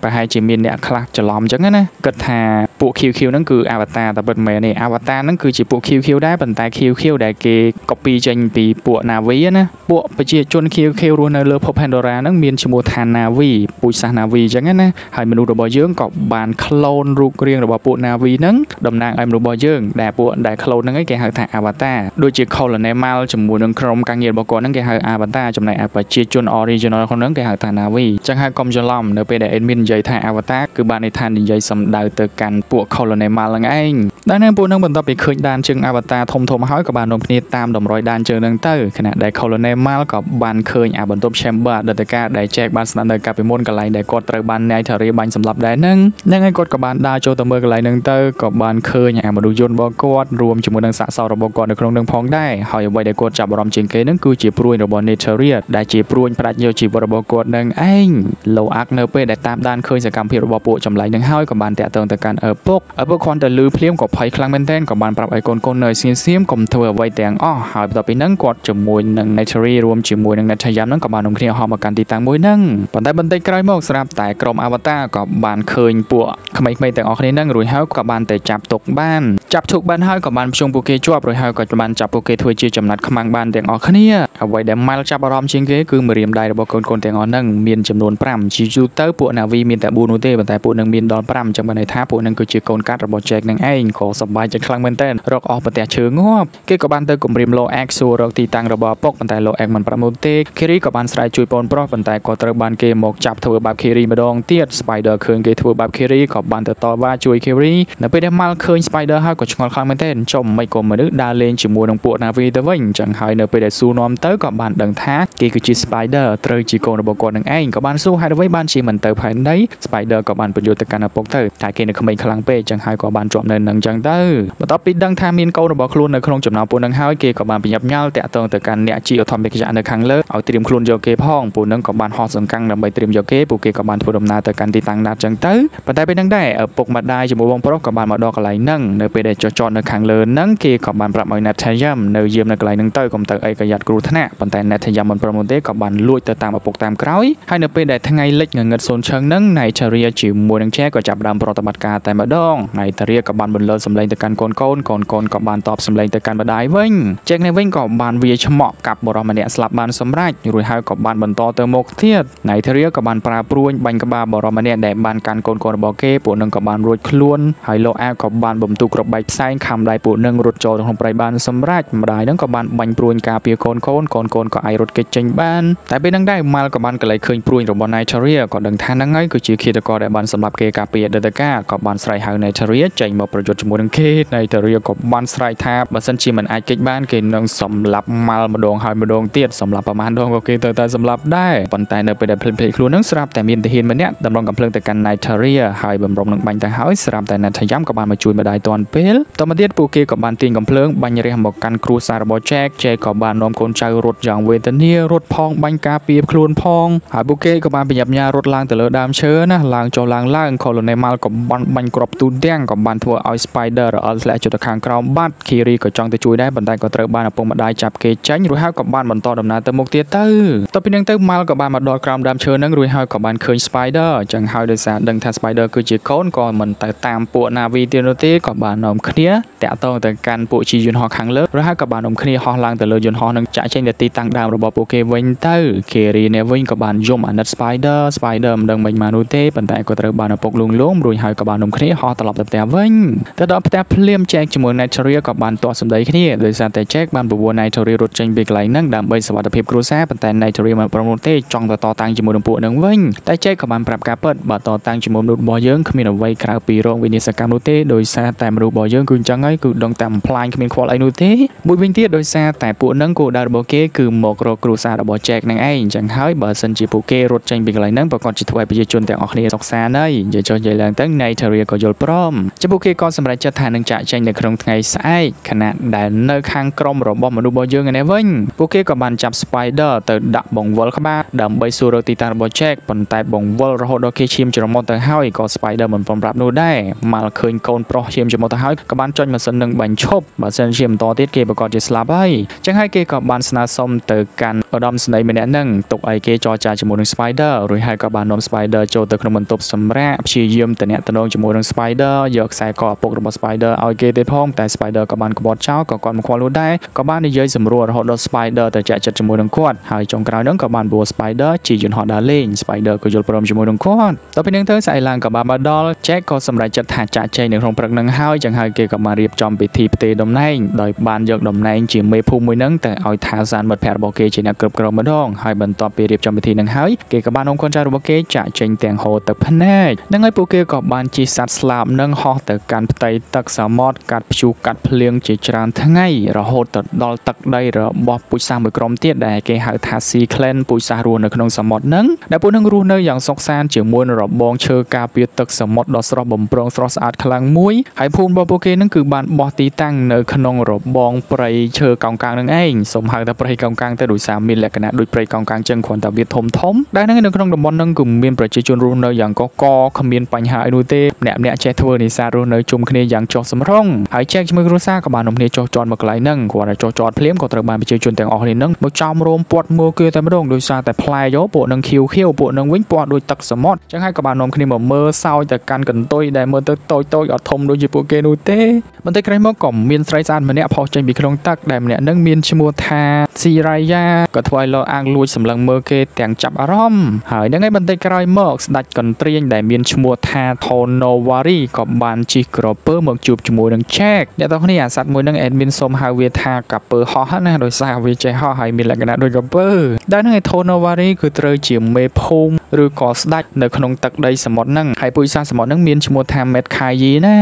ប្រហែលជាមានអ្នកខ្លះច្រឡំអញ្ចឹងណាគិតថាពួក QQ ហ្នឹងគឺ Avatar តែពិតមែនទេ Avatar ហ្នឹងគឺជាពួក QQ ដែរប៉ុន្តែ QQ ដែលគេ copy ចេញពីពួក Navi ណាពួកប្រជាជន QQ រស់នៅលើភព Pandora ហ្នឹងមានឈ្មោះថា Navi ពូជសាស Navi អញ្ចឹងណាហើយមនុស្សរបស់យើងក៏បាន clone រូបរាងរបស់ពួក Navi ហ្នឹងតំណាងឲ្យមនុស្សរបស់យើងដែលពួកដែល clone ហ្នឹងគេហៅថា Avatar ដូចជា Colonel Mal ជាមួយនឹងក្រុមការងាររបស់គាត់ហ្នឹងគេហៅ Avatar ចំណែកឯប្រជាជន original ខ្លួនហ្នឹងគេហៅថា Navi អញ្ចឹងហើយកុំច្រឡំនៅពេលដែល admin និយាយថា Avatar គឺបានន័យថានិយាយសំដៅទៅកាន់ពួក Colonel Mal ហ្នឹងឯងដែលនៅពួកនឹងបន្ទាប់ពីឃើញដានជើងអវតារធំធំហើយក៏បាននាំគ្នាតាមតម្រុយដានជើងនឹងទៅខណៈដែល Colonel Mal ក៏បានឃើញអាបន្ទប់ Chamber អតីតកាលដែលចែកបានស្នាក់នៅកាលពីមុនកន្លែងដែលគាត់ត្រូវបាន Night Terry បាញ់សម្លាប់ដែរហ្នឹងហ្នឹងហើយគាត់ក៏បានដើរចូលទៅមើលកន្លែងហ្នឹងទៅក៏បានឃើញអាមនុស្សយន្តរបស់គាត់រួមជាមួយនឹងសាកសពរបស់គាត់នៅក្នុងនឹងផងដែរហើយអ្វីដែលគាត់ចាប់អារម្មណ៍ជាងគេហ្នឹងគឺជាព្រួយរបស់ Neteria ដែលជាព្រួយផ្ដាច់យកជីវិតរបស់គាត់នឹងឯងលោអាក់នៅពេលដែលតាមដានឃើញសកម្មភាពរបស់ពួកចម្លែកនឹងហើយក៏បានតាក់ទងទៅកាន់ឪពុកឪពុកគ្រាន់តែលឺភ្លាមក៏ភ័យខ្លាំងមែនទែនក៏បានប្រាប់ឲ្យកូនកូននៅស្ងៀមស្ងៀមកុំធ្វើអ្វីទាំងអស់ហើយបន្ទាប់ពីហ្នឹងគាត់ជាមួយនឹង Neteria រួមជាមួយនឹង Netayam ហ្នឹងក៏បាននាំគ្នាហោះមកកាន់ទីតាំងមួយហ្នឹងប៉ុន្តែបន្តិចក្រោយមកស្រាប់តែក្រុមអវតារក៏បានឃើញពួកក្មេងៗទាំងអស់គ្នាហ្នឹងរួចហើយក៏បានតែចាប់ទុកបានចាប់ទុកបានហើយក៏បានភ្ជុំពួកគេជាប់រួចហើយក៏បានចាប់ពួកគេធ្វើជាចំណាត់ខ្មាំងបានទាំងអស់គ្នាអ្វីដែលម៉ាល់ចាប់អារម្មណ៍ជាងគេគឺម្រាមដៃរបស់កូនកូនទាំងអស់ហ្នឹងមានចំនួន5ជាយូរទៅពួកណាវីមានតែ4នោះទេប៉ុន្តែពួកនឹងមានដល់5ចឹងបានន័យថាពួកនឹងគឺជាកូនកាត់របស់ Jack នឹងឯងក៏សប្បាយចិត្តខ្លាំងមែនទែនរកអស់ប្រទេសឈើងាប់គេក៏បានទៅគម្រាមលោក X សួររកទីតាំងរបស់ពុកប៉ុន្តែលោក X មិនប្រាប់នោះទេ Kiri ក៏បានស្រែកជួយបងប្រុសប៉ុន្តែក៏ត្រូវបានគេមកចាប់ធ្វើបាប Kiri ម្ដងទៀត Spider ឃើញគេធ្វើបាប Kiri ក៏បានទៅតវ៉ាជួយ Kiri នៅពេលដែលម៉ាល់ឃើញ Spider ហើយក៏ឆ្ងល់ខ្លាំងមែនទែនចុះមិនក៏មនុស្សដើរលេងជាមួយនឹងពួក Navi ទៅវិញចឹងហើយនៅពេលដែលស៊ូនាំទៅក៏បានដឹងថាគេគឺជា Spider ត្រូវជាកូនរបស់គាត់នឹងឯងក៏បានសួរហេតុអ្វីបានជាមិនទៅផែនដី Spider ក៏បានបញ្យល់ទៅកាន់ឪពុកទៅតែគេនៅក្មេងខ្លាំងពេកចឹងហើយក៏បានជាប់នៅនឹងចឹងទៅបន្ទាប់ពីដឹងថាមានកូនរបស់ខ្លួននៅក្នុងចំណោមពួកនឹងហើយគេក៏បានប្រញាប់ញ៉ាល់តាក់ទងទៅកាន់អ្នកជីអធមិកយៈនៅខាងលើឲ្យត្រៀមខ្លួនយកគេផងពួកនឹងក៏បានហោះសង្កាំងដើម្បីត្រៀមយកគេពួកគេក៏បានធ្វើដំណើរទៅកាន់ទីតាំងណាត់ចឹងទៅប៉ុន្តែពេលហ្នឹងដែរឪពុកម្ដាយជាមួយបងប្រុសក៏បានមកដល់កន្លែងហ្នឹងនៅពេលដែលចុះចតនៅខាងលើហ្នឹងគេក៏បានប្រាប់ឲ្យ Nathaniel នៅយាមនៅកន្លែងហ្នឹងទៅកុំទៅអីក៏យ៉ាត់គ្រោះថ្នាក់ប៉ុន្តែ Nathaniel មិនព្រមនោះទេក៏បានលួចទៅតាមឪពុកតាមក្រោយហើយនៅពេលដែលថ្ងៃលិចងងឹតសូនឈឹងហ្នឹង Nigeria ជាមួយនឹង Che ក៏ចាប់ផ្ដើមប្រតិបត្តិការតែម្ដង Nigeria ក៏បានបន្លឺសម្លេងទៅកាន់កូនកូនកូនកូនក៏បានតបសម្លេងទៅកាន់ម្ដាយវិញ Jack នេះវិញក៏បានវាឆ្មក់កាប់បរិសម្នាក់ស្លាប់បានសម្រេចរួចហើយក៏បានបន្តទៅមុខទៀត Nigeria ក៏បានប្រើព្រួញបាញ់ក្បាលបរិសម្នាក់ដែលបានកាន់កូនកូនរបស់គេពួកនឹងក៏បានរួចខ្លួនហើយលោកអាក៏បានបំទុះក្របបែកផ្សែងខំដៃពួកនឹងរត់ចូលក្នុងព្រៃបានសម្រេចម្ដាយនឹងក៏បានបាញ់ព្រួញការពារកូនកូនកូនកូនក៏អាចរត់គេចចេញបានតែពេលហ្នឹងដែរម៉ាល់ក៏បានកលៃឃើញព្រួយរបស់ Nigeria ក៏ដឹងថាហ្នឹងហើយគឺជាឃាតករដែលបានសម្លាប់គេកាលពីអតីតកាលក៏បានស្រែកហៅ Nigeria ចេញមកប្រយុទ្ធជាមួយនឹងគេ Nigeria ក៏បានស្រែកថាបើសិនជាមិនអាចគេចបានគេនឹងសម្លាប់ម៉ាល់ម្ដងហើយម្ដងទៀតសម្លាប់ប្រមាណដងក៏គេទៅតែសម្លាប់ដែរប៉ុន្តែនៅពេលដែលភ្លេចភ្លេចខ្លួននឹងស្រាប់តែមានទាហានម្នាក់តម្រង់កំភ្លើងទៅកាន់ Nigeria ហើយបំរុងនឹងបាញ់ទៅហើយស្រាប់តែ Nathayam ក៏បានមកជួយម្ដាយតាន់ពេលតមកទៀតពួកគេក៏បានទាញកំភ្លើងបាញ់រះមកកាន់គ្រួសាររបស់ Jack Jack ក៏បាននាំកូនចៅរត់យ៉ាងវេទនារត់ផងបាញ់ការពារខ្លួនផងហើយពួកគេក៏បានប្រញាប់ញ៉ារត់ឡើងទៅលើដើមឈើណាឡើងចុះឡើងឡើង Colonel Mal ក៏បានបាញ់គ្រាប់ទូទាំងក៏បានធ្វើឲ្យ Spider រអិលធ្លាក់ចុះទៅខាងក្រោមបាត់ Kiri ក៏ចង់ទៅជួយដែរប៉ុន្តែក៏ត្រូវបានឪពុកម្ដាយចាប់គេចាញ់រួចហើយក៏បានបន្តដំណើរទៅមុខទៀតទៅតទៅពីនឹងទៅ Mal ក៏បានមកដល់ក្រោមដើមឈើហ្នឹងរួចហើយក៏បានឃើញ Spider ចឹងហើយដោយសារដឹងថា Spider គឺជាកូនក៏មិនទៅតាមពួក Navi ទៀតនោះទេក៏បាននាំគ្នាតាក់ទងទៅកាន់ពួកជីយន្តហោះខាងលើរួចហើយក៏បាននាំគ្នាហោះឡើងទៅលើយន្តហោះនឹងចាក់ចេញទៅទីតាំងដើមរបស់ពួកគេវិញទៅ Kiri នេះវិញក៏បានយំអាណិត Spider Spider មិនដឹងមិនមកនោះទេប៉ុន្តែក៏ត្រូវបានឪពុកលួងលោមរួចហើយក៏បាននាំគ្នាហោះត្រឡប់ទៅផ្ទះវិញទៅដល់ផ្ទះភ្លាមចែកជាមួយ Nigeria ក៏បានទាស់សម្ដីគ្នាដោយសារតែ Jack បានបបួល Nigeria រត់ចេញពីកន្លែងហ្នឹងដើម្បីសុវត្ថិភាពគ្រួសារប៉ុន្តែ Nigeria មិនព្រមនោះទេចង់ទៅតតាំងជាមួយនឹងពួកនឹងវិញតែ Jack ក៏បានប្រាប់ការពិតបើតតាំងជាមួយមនុស្សរបស់យើងគ្មានអ្វីក្រៅពីរោងវិនិស្សកម្មនោះទេដោយសារតែមនុស្សរបស់យើងគឺអញ្ចឹងហើយគឺដឹងតែបំផ្លាញគ្មានខ្វល់អីនោះទេមួយវិញទៀតដោយសារតែពួកនឹងគោលដៅរបស់គេគឺមករកគ្រួសាររបស់ Jack នឹងឯងអញ្ចឹងហើយបើសិនជាពួកគេរត់ចេញពីកន្លែងហ្នឹងប្រកាសជាធ្វើឲ្យប្រជាជនទាំងអស់គ្នាសុខសាន្តហើយនិយាយចុះនិយាយឡើងទៅ Nigeria ក៏យល់ព្រមចំពោះគេក៏សម្រេចចិត្តថានឹងចាក់ចេញនៅក្នុងថ្ងៃស្អែកខណៈដែលនៅខាងក្រុមរបស់មនុស្សរបស់យើងឯនេះវិញពួកគេក៏បានចាប់ Spider ទៅដាក់បង្វិលក្បាលដើម្បីសួររកទីតាំងរបស់ Jack ប៉ុន្តែបង្វិលរហូតដល់គេឈាមច្រមុះទៅហើយក៏ Spider មិនព្រមប្រាប់នោះដែរមកឃើញកូនប្រុសឈាមច្រមុះទៅហើយក៏បានចុចម៉ាស៊ីននឹងបាញ់ឈប់បើសិនជាបន្តទៀតគេប្រកាសជាស្លាប់ហើយចឹងហើយគេក៏បានស្នើសុំទៅកាន់ឧត្តមសេនីយ៍ម្នាក់ហ្នឹងទុកឲ្យគេចរចាជាមួយនឹង Spider រួចហើយក៏បាននាំ Spider ចូលទៅក្នុងបន្ទប់សម្រាប់ព្យាយាមតំណាក់តំណងជាមួយនឹង Spider យកខ្សែកឪពុករបស់ Spider ឲ្យគេទៀតផងតែ Spider ក៏បានក្បត់ចោលក៏គាត់មិនខ្វល់នោះដែរក៏បាននិយាយសម្រួលរហូតដល់ Spider ទៅចាក់ចិត្តជាមួយនឹងគាត់ហើយចុងក្រោយហ្នឹងក៏បានបួ Spider ជាយន្តហោះដើរលេង Spider ក៏យល់ព្រមជាមួយនឹងគាត់តទៅពីនឹងទៅស្អែកឡើងក៏បានមកដល់ Jack ក៏សម្រេចចិត្តថាចាក់ចែងនៅក្នុងព្រឹកហ្នឹងហើយចឹងហើយគេក៏បានរៀបចំពិធីផ្ទេរតំណែងដោយបានយកតំណែងជាមេភូមិមួយហ្នឹងទៅឲ្យថាសានមិត្តភ័ក្តិរបស់គេជាអ្នកគ្រប់គ្រងម្ដងហើយបន្ទាប់ពីរៀបចំពិធីហ្នឹងហើយគេក៏បាននាំកូនចៅរបស់គេចាក់ចេញទាំងហូរទឹកភ្នែកហ្នឹងហើយពួកគេក៏បានជិះសត្វស្លាបនឹងហោះទៅកាន់ផ្ទៃទឹកសមុទ្រកាត់ព្យុះកាត់ភ្លៀងជាច្រើនថ្ងៃរហូតទៅដល់ទឹកដីរបស់ពូជសាសន៍មួយក្រុមទៀតដែលគេហៅថា Sea Clan ពូជសាសន៍រស់នៅក្នុងសមុទ្រហ្នឹងដែលពួកនឹងរស់នៅយ៉ាងសុខសាន្តជាមួយនឹងរបងឈើការពារទឹកសមុទ្រដ៏ស្រស់បំព្រងស្រស់ស្អាតខ្លាំងមួយហើយភូមិរបស់ពួកគេហ្នឹងគឺបានបោះទីតាំងនៅក្នុងរបងព្រៃឈើកោងកាងនឹងឯងសូមហៅថាព្រៃកោងកាងទៅដោយសារមានលក្ខណៈដូចព្រៃកោងកាងចឹងគ្រាន់តែវាធំធំដែលនៅក្នុងតំបន់ហ្នឹងគឺមានប្រជាជនរស់នៅយ៉ាងកកកគ្មានបញ្ហាអីនោះទេម្នាក់ម្នាក់ចេះធ្វើនេសាទរស់នៅជុំគ្នាយ៉ាងចុះសម្រុងហើយចែកជាមួយគ្រួសារក៏បាននាំគ្នាចុះចតមកកន្លែងហ្នឹងគ្រាន់តែចុះចតភ្លាមក៏ត្រូវបានប្រជាជនទាំងអស់គ្នាហ្នឹងមកចំរោមពាត់មើលគេតែម្ដងដោយសារតែផ្លែយោពួកនឹងខៀវខៀវពួកនឹងវិញពណ៌ដូចទឹកសមុទ្រចឹងហើយក៏បាននាំគ្នាមកមើលសោយទៅកាន់កន្ទុយដែលមើលទៅតូចតូចអត់ធំដូចជាពួកគេនោះទេបន្តិចក្រោយមកក៏មានស្រីស្អាតម្នាក់ផុសចេញពីក្នុងទឹកដែលម្នាក់នឹងមានឈ្មោះថាស៊ីរ៉ាយ៉ាក៏ធ្វើឲ្យលោកអាងលួចសម្លឹងមើលគេទាំងចាប់អារម្មណ៍ហើយនឹងឯបន្តិចក្រោយមកស្ដេចកន្ទ្រៀងដែលមានឈ្មោះថាថូណូវ៉ារីក៏បានជិះក្រពើមកជួបជាមួយនឹងឆែកអ្នកទាំងគ្នាអាសត្វមួយនឹងអេដមីនសុំហៅវាថាកាពើហោះណាដោយសារវាចេះហោះហើយមានលក្ខណៈដូចកាពើដែលនឹងឯថូណូវ៉ារីគឺត្រូវជាមេភូមិឬក៏ស្ដេចនៅក្នុងទឹកដីសមុទ្រហ្នឹងហើយពូជសាសសមុទ្រហ្នឹងមានឈ្មោះថាមេតខាយីណា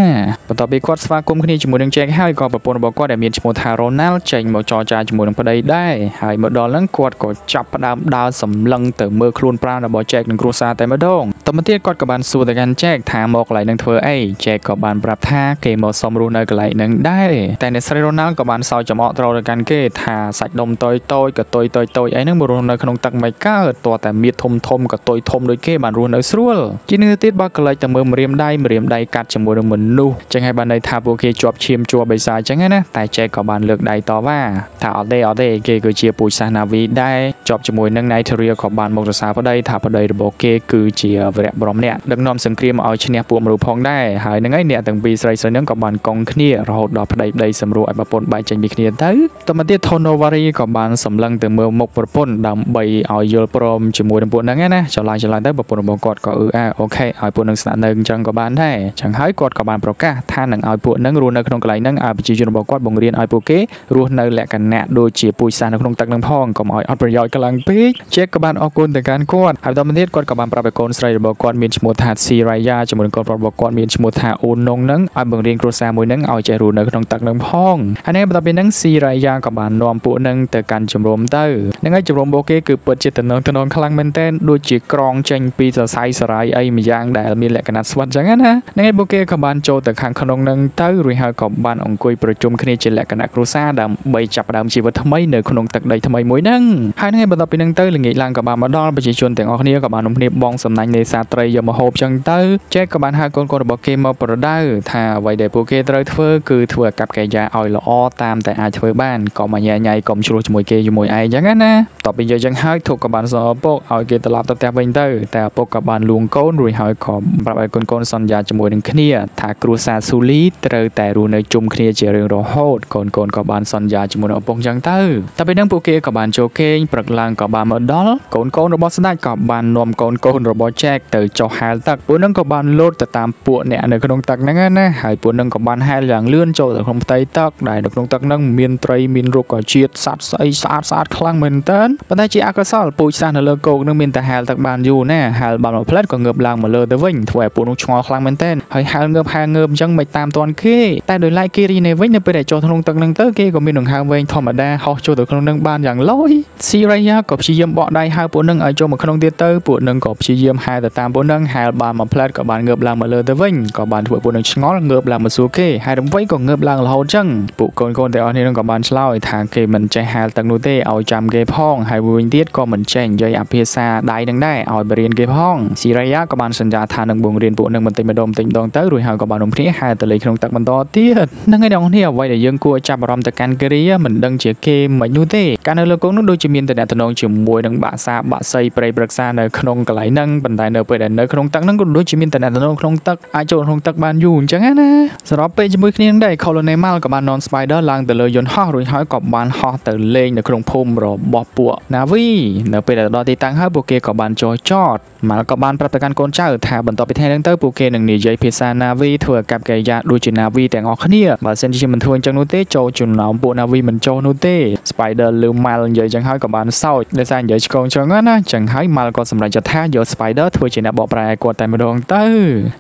បន្ទាប់ពីគាត់ស្វាគមន៍គ្នាជាមួយនឹងចែកហើយក៏ប្រពន្ធរបស់គាត់ដែលមានឈ្មោះថារ៉ូណាល់ចេញមកចរចាជាមួយនឹងប្តីដែរហើយមកដល់ហ្នឹងគាត់ក៏ចាប់ផ្ដើមដើរសម្លឹងទៅមើលខ្លួនប្រាណរបស់ចែកនឹងគ្រួសារតែម្ដងតទៅទៀតគាត់ក៏បានសួរទៅកាន់ចែកថាមកកន្លែងហ្នឹងធ្វើអីចែកក៏បានប្រាប់ថាគេមកសុំរស់នៅកន្លែងហ្នឹងដែរតែអ្នកស្រីរ៉ូណាល់ក៏បានសើចចំអកត្រូវទៅកាន់គេថាសាច់ដុំតូចតូចក៏តុយតូចតូចអីហ្នឹងមករស់នៅក្នុងទឹកមិនកើតតើតែមៀតធំធំក៏តុយធំដូចគេបានរស់នៅស្រួលជានឹងទៀតបើកលិចទៅមើលម្រាមដៃម្រាមដៃកាត់ជាមួយនឹងមនុស្សចឹងហើយបានន័យថាពួកគេជាប់ឈាមជាប់បិសាចឹងណាតែចែកក៏បានលើកដៃតវ៉ាថាអត់ទេអត់ទេគេគឺជាពូជសាសនាវីដែរជាប់ជាមួយនឹង Nigeria ក៏បានមករសារប្តីថាប្តីរបស់គេគឺជាវរៈបរមអ្នកដឹកនាំសង្គ្រាមឲ្យឈ្នះពួកមនុស្សផងដែរហើយនឹងហើយអ្នកទាំងពីរស្រីស្រីនឹងក៏បានកង់គ្នារហូតដល់ប្តីប្តីសម្រួលឲ្យប្រពន្ធបែកចេញពីគ្នាទៅតមកទៀត Tonovari ក៏បានសម្លឹងទៅមើលមុខប្រពន្ធដើម្បីឲ្យយល់ព្រមជាមួយនឹងពួកហ្នឹងណាចឡើងចឡើងទៅប្រពន្ធរបស់គាត់ក៏អឺអើអូខេឲ្យពួកនឹងស្នាក់នៅអញ្ចឹងក៏បានដែរអញ្ចឹងហើយគាត់ក៏បានប្រកាសថានឹងឲ្យពួកនឹងរស់នៅក្នុងកន្លែងហ្នឹងឲ្យប្រជាជនរបស់គាត់បង្រៀនឲ្យពួកគេរស់នៅលក្ខណៈដូចជាពូជសាសន៍នៅក្នុងទឹកនឹងផងកុំឲ្យអត់ប្រយោជន៍ខ្លាំងពេកជាក៏បានអរគុណទៅកាន់គាត់ហើយបន្តមកទៀតគាត់ក៏បានប្រាប់ឲ្យកូនស្រីរបស់គាត់មានឈ្មោះថាស៊ីរ៉ាយ៉ាជាមួយនឹងកូនប្រុសរបស់គាត់មានឈ្មោះថាអូននងនឹងឲ្យបង្រៀនគ្រួសារមួយនឹងឲ្យចេះរស់នៅក្នុងទឹកនឹងផងហើយនេះបន្ទាប់ពីហ្នឹងស៊ីរ៉ាយ៉ាក៏បាននាំពួកនឹងទៅកាន់ជំរំទៅហ្នឹងហើយជំរំរបស់គេគឺពិតជាតំណងតំណងខ្លាំងមែនទែនដូចជាក្រងចេញពីសរសៃសរាយអីមួយយ៉ាងដែលមានលក្ខណៈស្វិតអញ្ចឹងណាហ្នឹងហើយពួកគេក៏បានចូលទៅខាងក្នុងនឹងទៅរួចហើយក៏បានអង្គុយប្រជុំគ្នាជាលក្ខណៈគ្រួសារដើម្បីចាប់ផ្ដើមជីវិតថ្មីនៅក្នុងទឹកដីថ្មីមួយហ្នឹងហើយហ្នឹងហើយបន្ទាប់ពីហ្នឹងទៅល្ងាចឡើងក៏បានមកដល់ប្រជាជនទាំងអស់គ្នាក៏បាននាំគ្នាបងសំណាញ់នេសាទត្រីយកមកហូបអញ្ចឹងទៅចែកក៏បានហៅកូនកូនរបស់គេមកប្រដៅថាអ្វីដែលពួកគេត្រូវធ្វើគឺធ្វើអាកប្បកិរិយាឲ្យល្អតាមតែអាចធ្វើបានក៏មកញ៉ៃញ៉ៃកុំឆ្លោះជាមួយគេជាមួយឯងអញ្ចឹងណាតបពីយកអញ្ចឹងហើយធុកក៏បានសអពុកឲ្យគេត្រឡប់ទៅផ្ទះវិញទៅតែឪពុកក៏បានលួងកូនរួចហើយក៏ប្រាប់ឲ្យកូនកូនសន្យាជាមួយនឹងគ្នាថាគ្រួសារស៊ូលីត្រូវតែរស់នៅជុំគ្នាជារៀងរហូតកូនកូនក៏បានសន្យាជាមួយនឹងឪពុកអញ្ចឹងទៅតែពេលហ្នឹងពួកគេក៏បានចូលគេងព្រឹកឡើងក៏បានមកដល់កូនកូនរបស់ស្ដេចក៏បាននាំកូនកូនរបស់ចែកទៅចុះហែលទឹកពួកហ្នឹងក៏បានលោតទៅតាមពួកអ្នកនៅក្នុងទឹកហ្នឹងណាហើយពួកហ្នឹងក៏បានហែលយ៉ាងលឿនចូលទៅក្នុងផ្ទៃទឹកដែលនៅក្នុងទឹកហ្នឹងមានត្រីមានរុក្ខជាតិសត្វស្អីស្អាតស្អាតខ្លាំងមែនតើប៉ុន្តែជាអកុសលពូជសាសនៅលើគោកហ្នឹងមានតែហែលទឹកបានយូរណាហែលបានមួយផ្លែតក៏ងើបឡើងមកលើទៅវិញធ្វើឲ្យពួកនោះឆ្ងល់ខ្លាំងមែនតើហើយហែលងើបហែលងើបអញ្ចឹងមិនតាមតាន់គេតែដោយឡែកគេរីនៅវិញនៅពេលដែលចូលក្នុងទឹកហ្នឹងទៅគេក៏មានដង្ហើមវែងធម្មតាហោះចូលទៅក្នុងនឹងបានយ៉ាងលយស៊ីរ៉ាយ៉ាក៏ព្យាយាមបកដៃហៅពួកនឹងឲ្យចូលមកក្នុងទៀតទៅពួកនឹងក៏ព្យាយាមហែទៅតាមពួកនឹងហែបានមួយផ្លែតក៏បានងើបឡើងមកលើទៅវិញក៏បានធ្វើពួកនឹងឆ្ងល់ងើបឡើងមកសួរគេហើយរំវៃក៏ងើបឡើងរហូតចឹងពួកកូនកូនទាំងអស់គ្នានឹងក៏បានឆ្លើយថាគេមិនចេះហែលទឹកនោះទេឲ្យចាំគេផងហើយវិញទៀតក៏មិនចេះនិយាយអភាសាដៃនឹងដែរឲ្យបរៀនគេផងស៊ីរ៉ាយ៉ាក៏បានសន្យាថានឹងបង្រៀនពួកនឹងបន្តិចម្ដងបន្តិចម្ដងទៅរួចហើយក៏បាននាំគ្នាហែទៅលេងក្នុងទឹកបន្តទៀតហ្នឹងហើយអ្នកនរអ្វីដែលយើងគួរចាប់អារម្មណ៍ទៅកាន់គេរីមិនដឹងជាគេមិននោះទេការនៅលើកងនោះដូចជាមានតំណងជាមួយនឹងបាក់សាបាក់សីព្រៃព្រឹក្សានៅក្នុងកន្លែងហ្នឹងប៉ុន្តែនៅពេលដែលនៅក្នុងទឹកហ្នឹងក៏ដូចជាមានតំណងក្នុងទឹកអាចចូលក្នុងទឹកបានយូរអញ្ចឹងណាសរុបពេលជាមួយគ្នានឹងដែរ Colonel Mal ក៏បាននាំ Spider ឡើងទៅលើយន្តហោះរួចហើយក៏បានហោះទៅលេងនៅក្នុងភូមិរបស់ពួក Navi នៅពេលដែលដល់ទីតាំងហើយពួកគេក៏បានចូលចត ម៉ាល់ក៏បានប្រាប់ទៅកាន់កូនចៅថាបន្ទាប់ពីថ្ងៃហ្នឹងទៅពួកគេនឹងនិយាយភាសា Navi ធ្វើអាកប្បកិរិយាដូចជា Navi ទាំងអស់គ្នាបើសិនជាមិនធ្វើអញ្ចឹងនោះទេចូលចំណោមពួក Navi មិនចូលនោះទេ Spider លើ Mal និយាយអញ្ចឹងហើយក៏បានសោចដោយសារនិយាយឆ្កងចឹងណាអញ្ចឹងហើយ Mal ក៏សម្រេចចិត្តថាយក Spider ធ្វើជាអ្នកបកប្រែគាត់តែម្ដងទៅ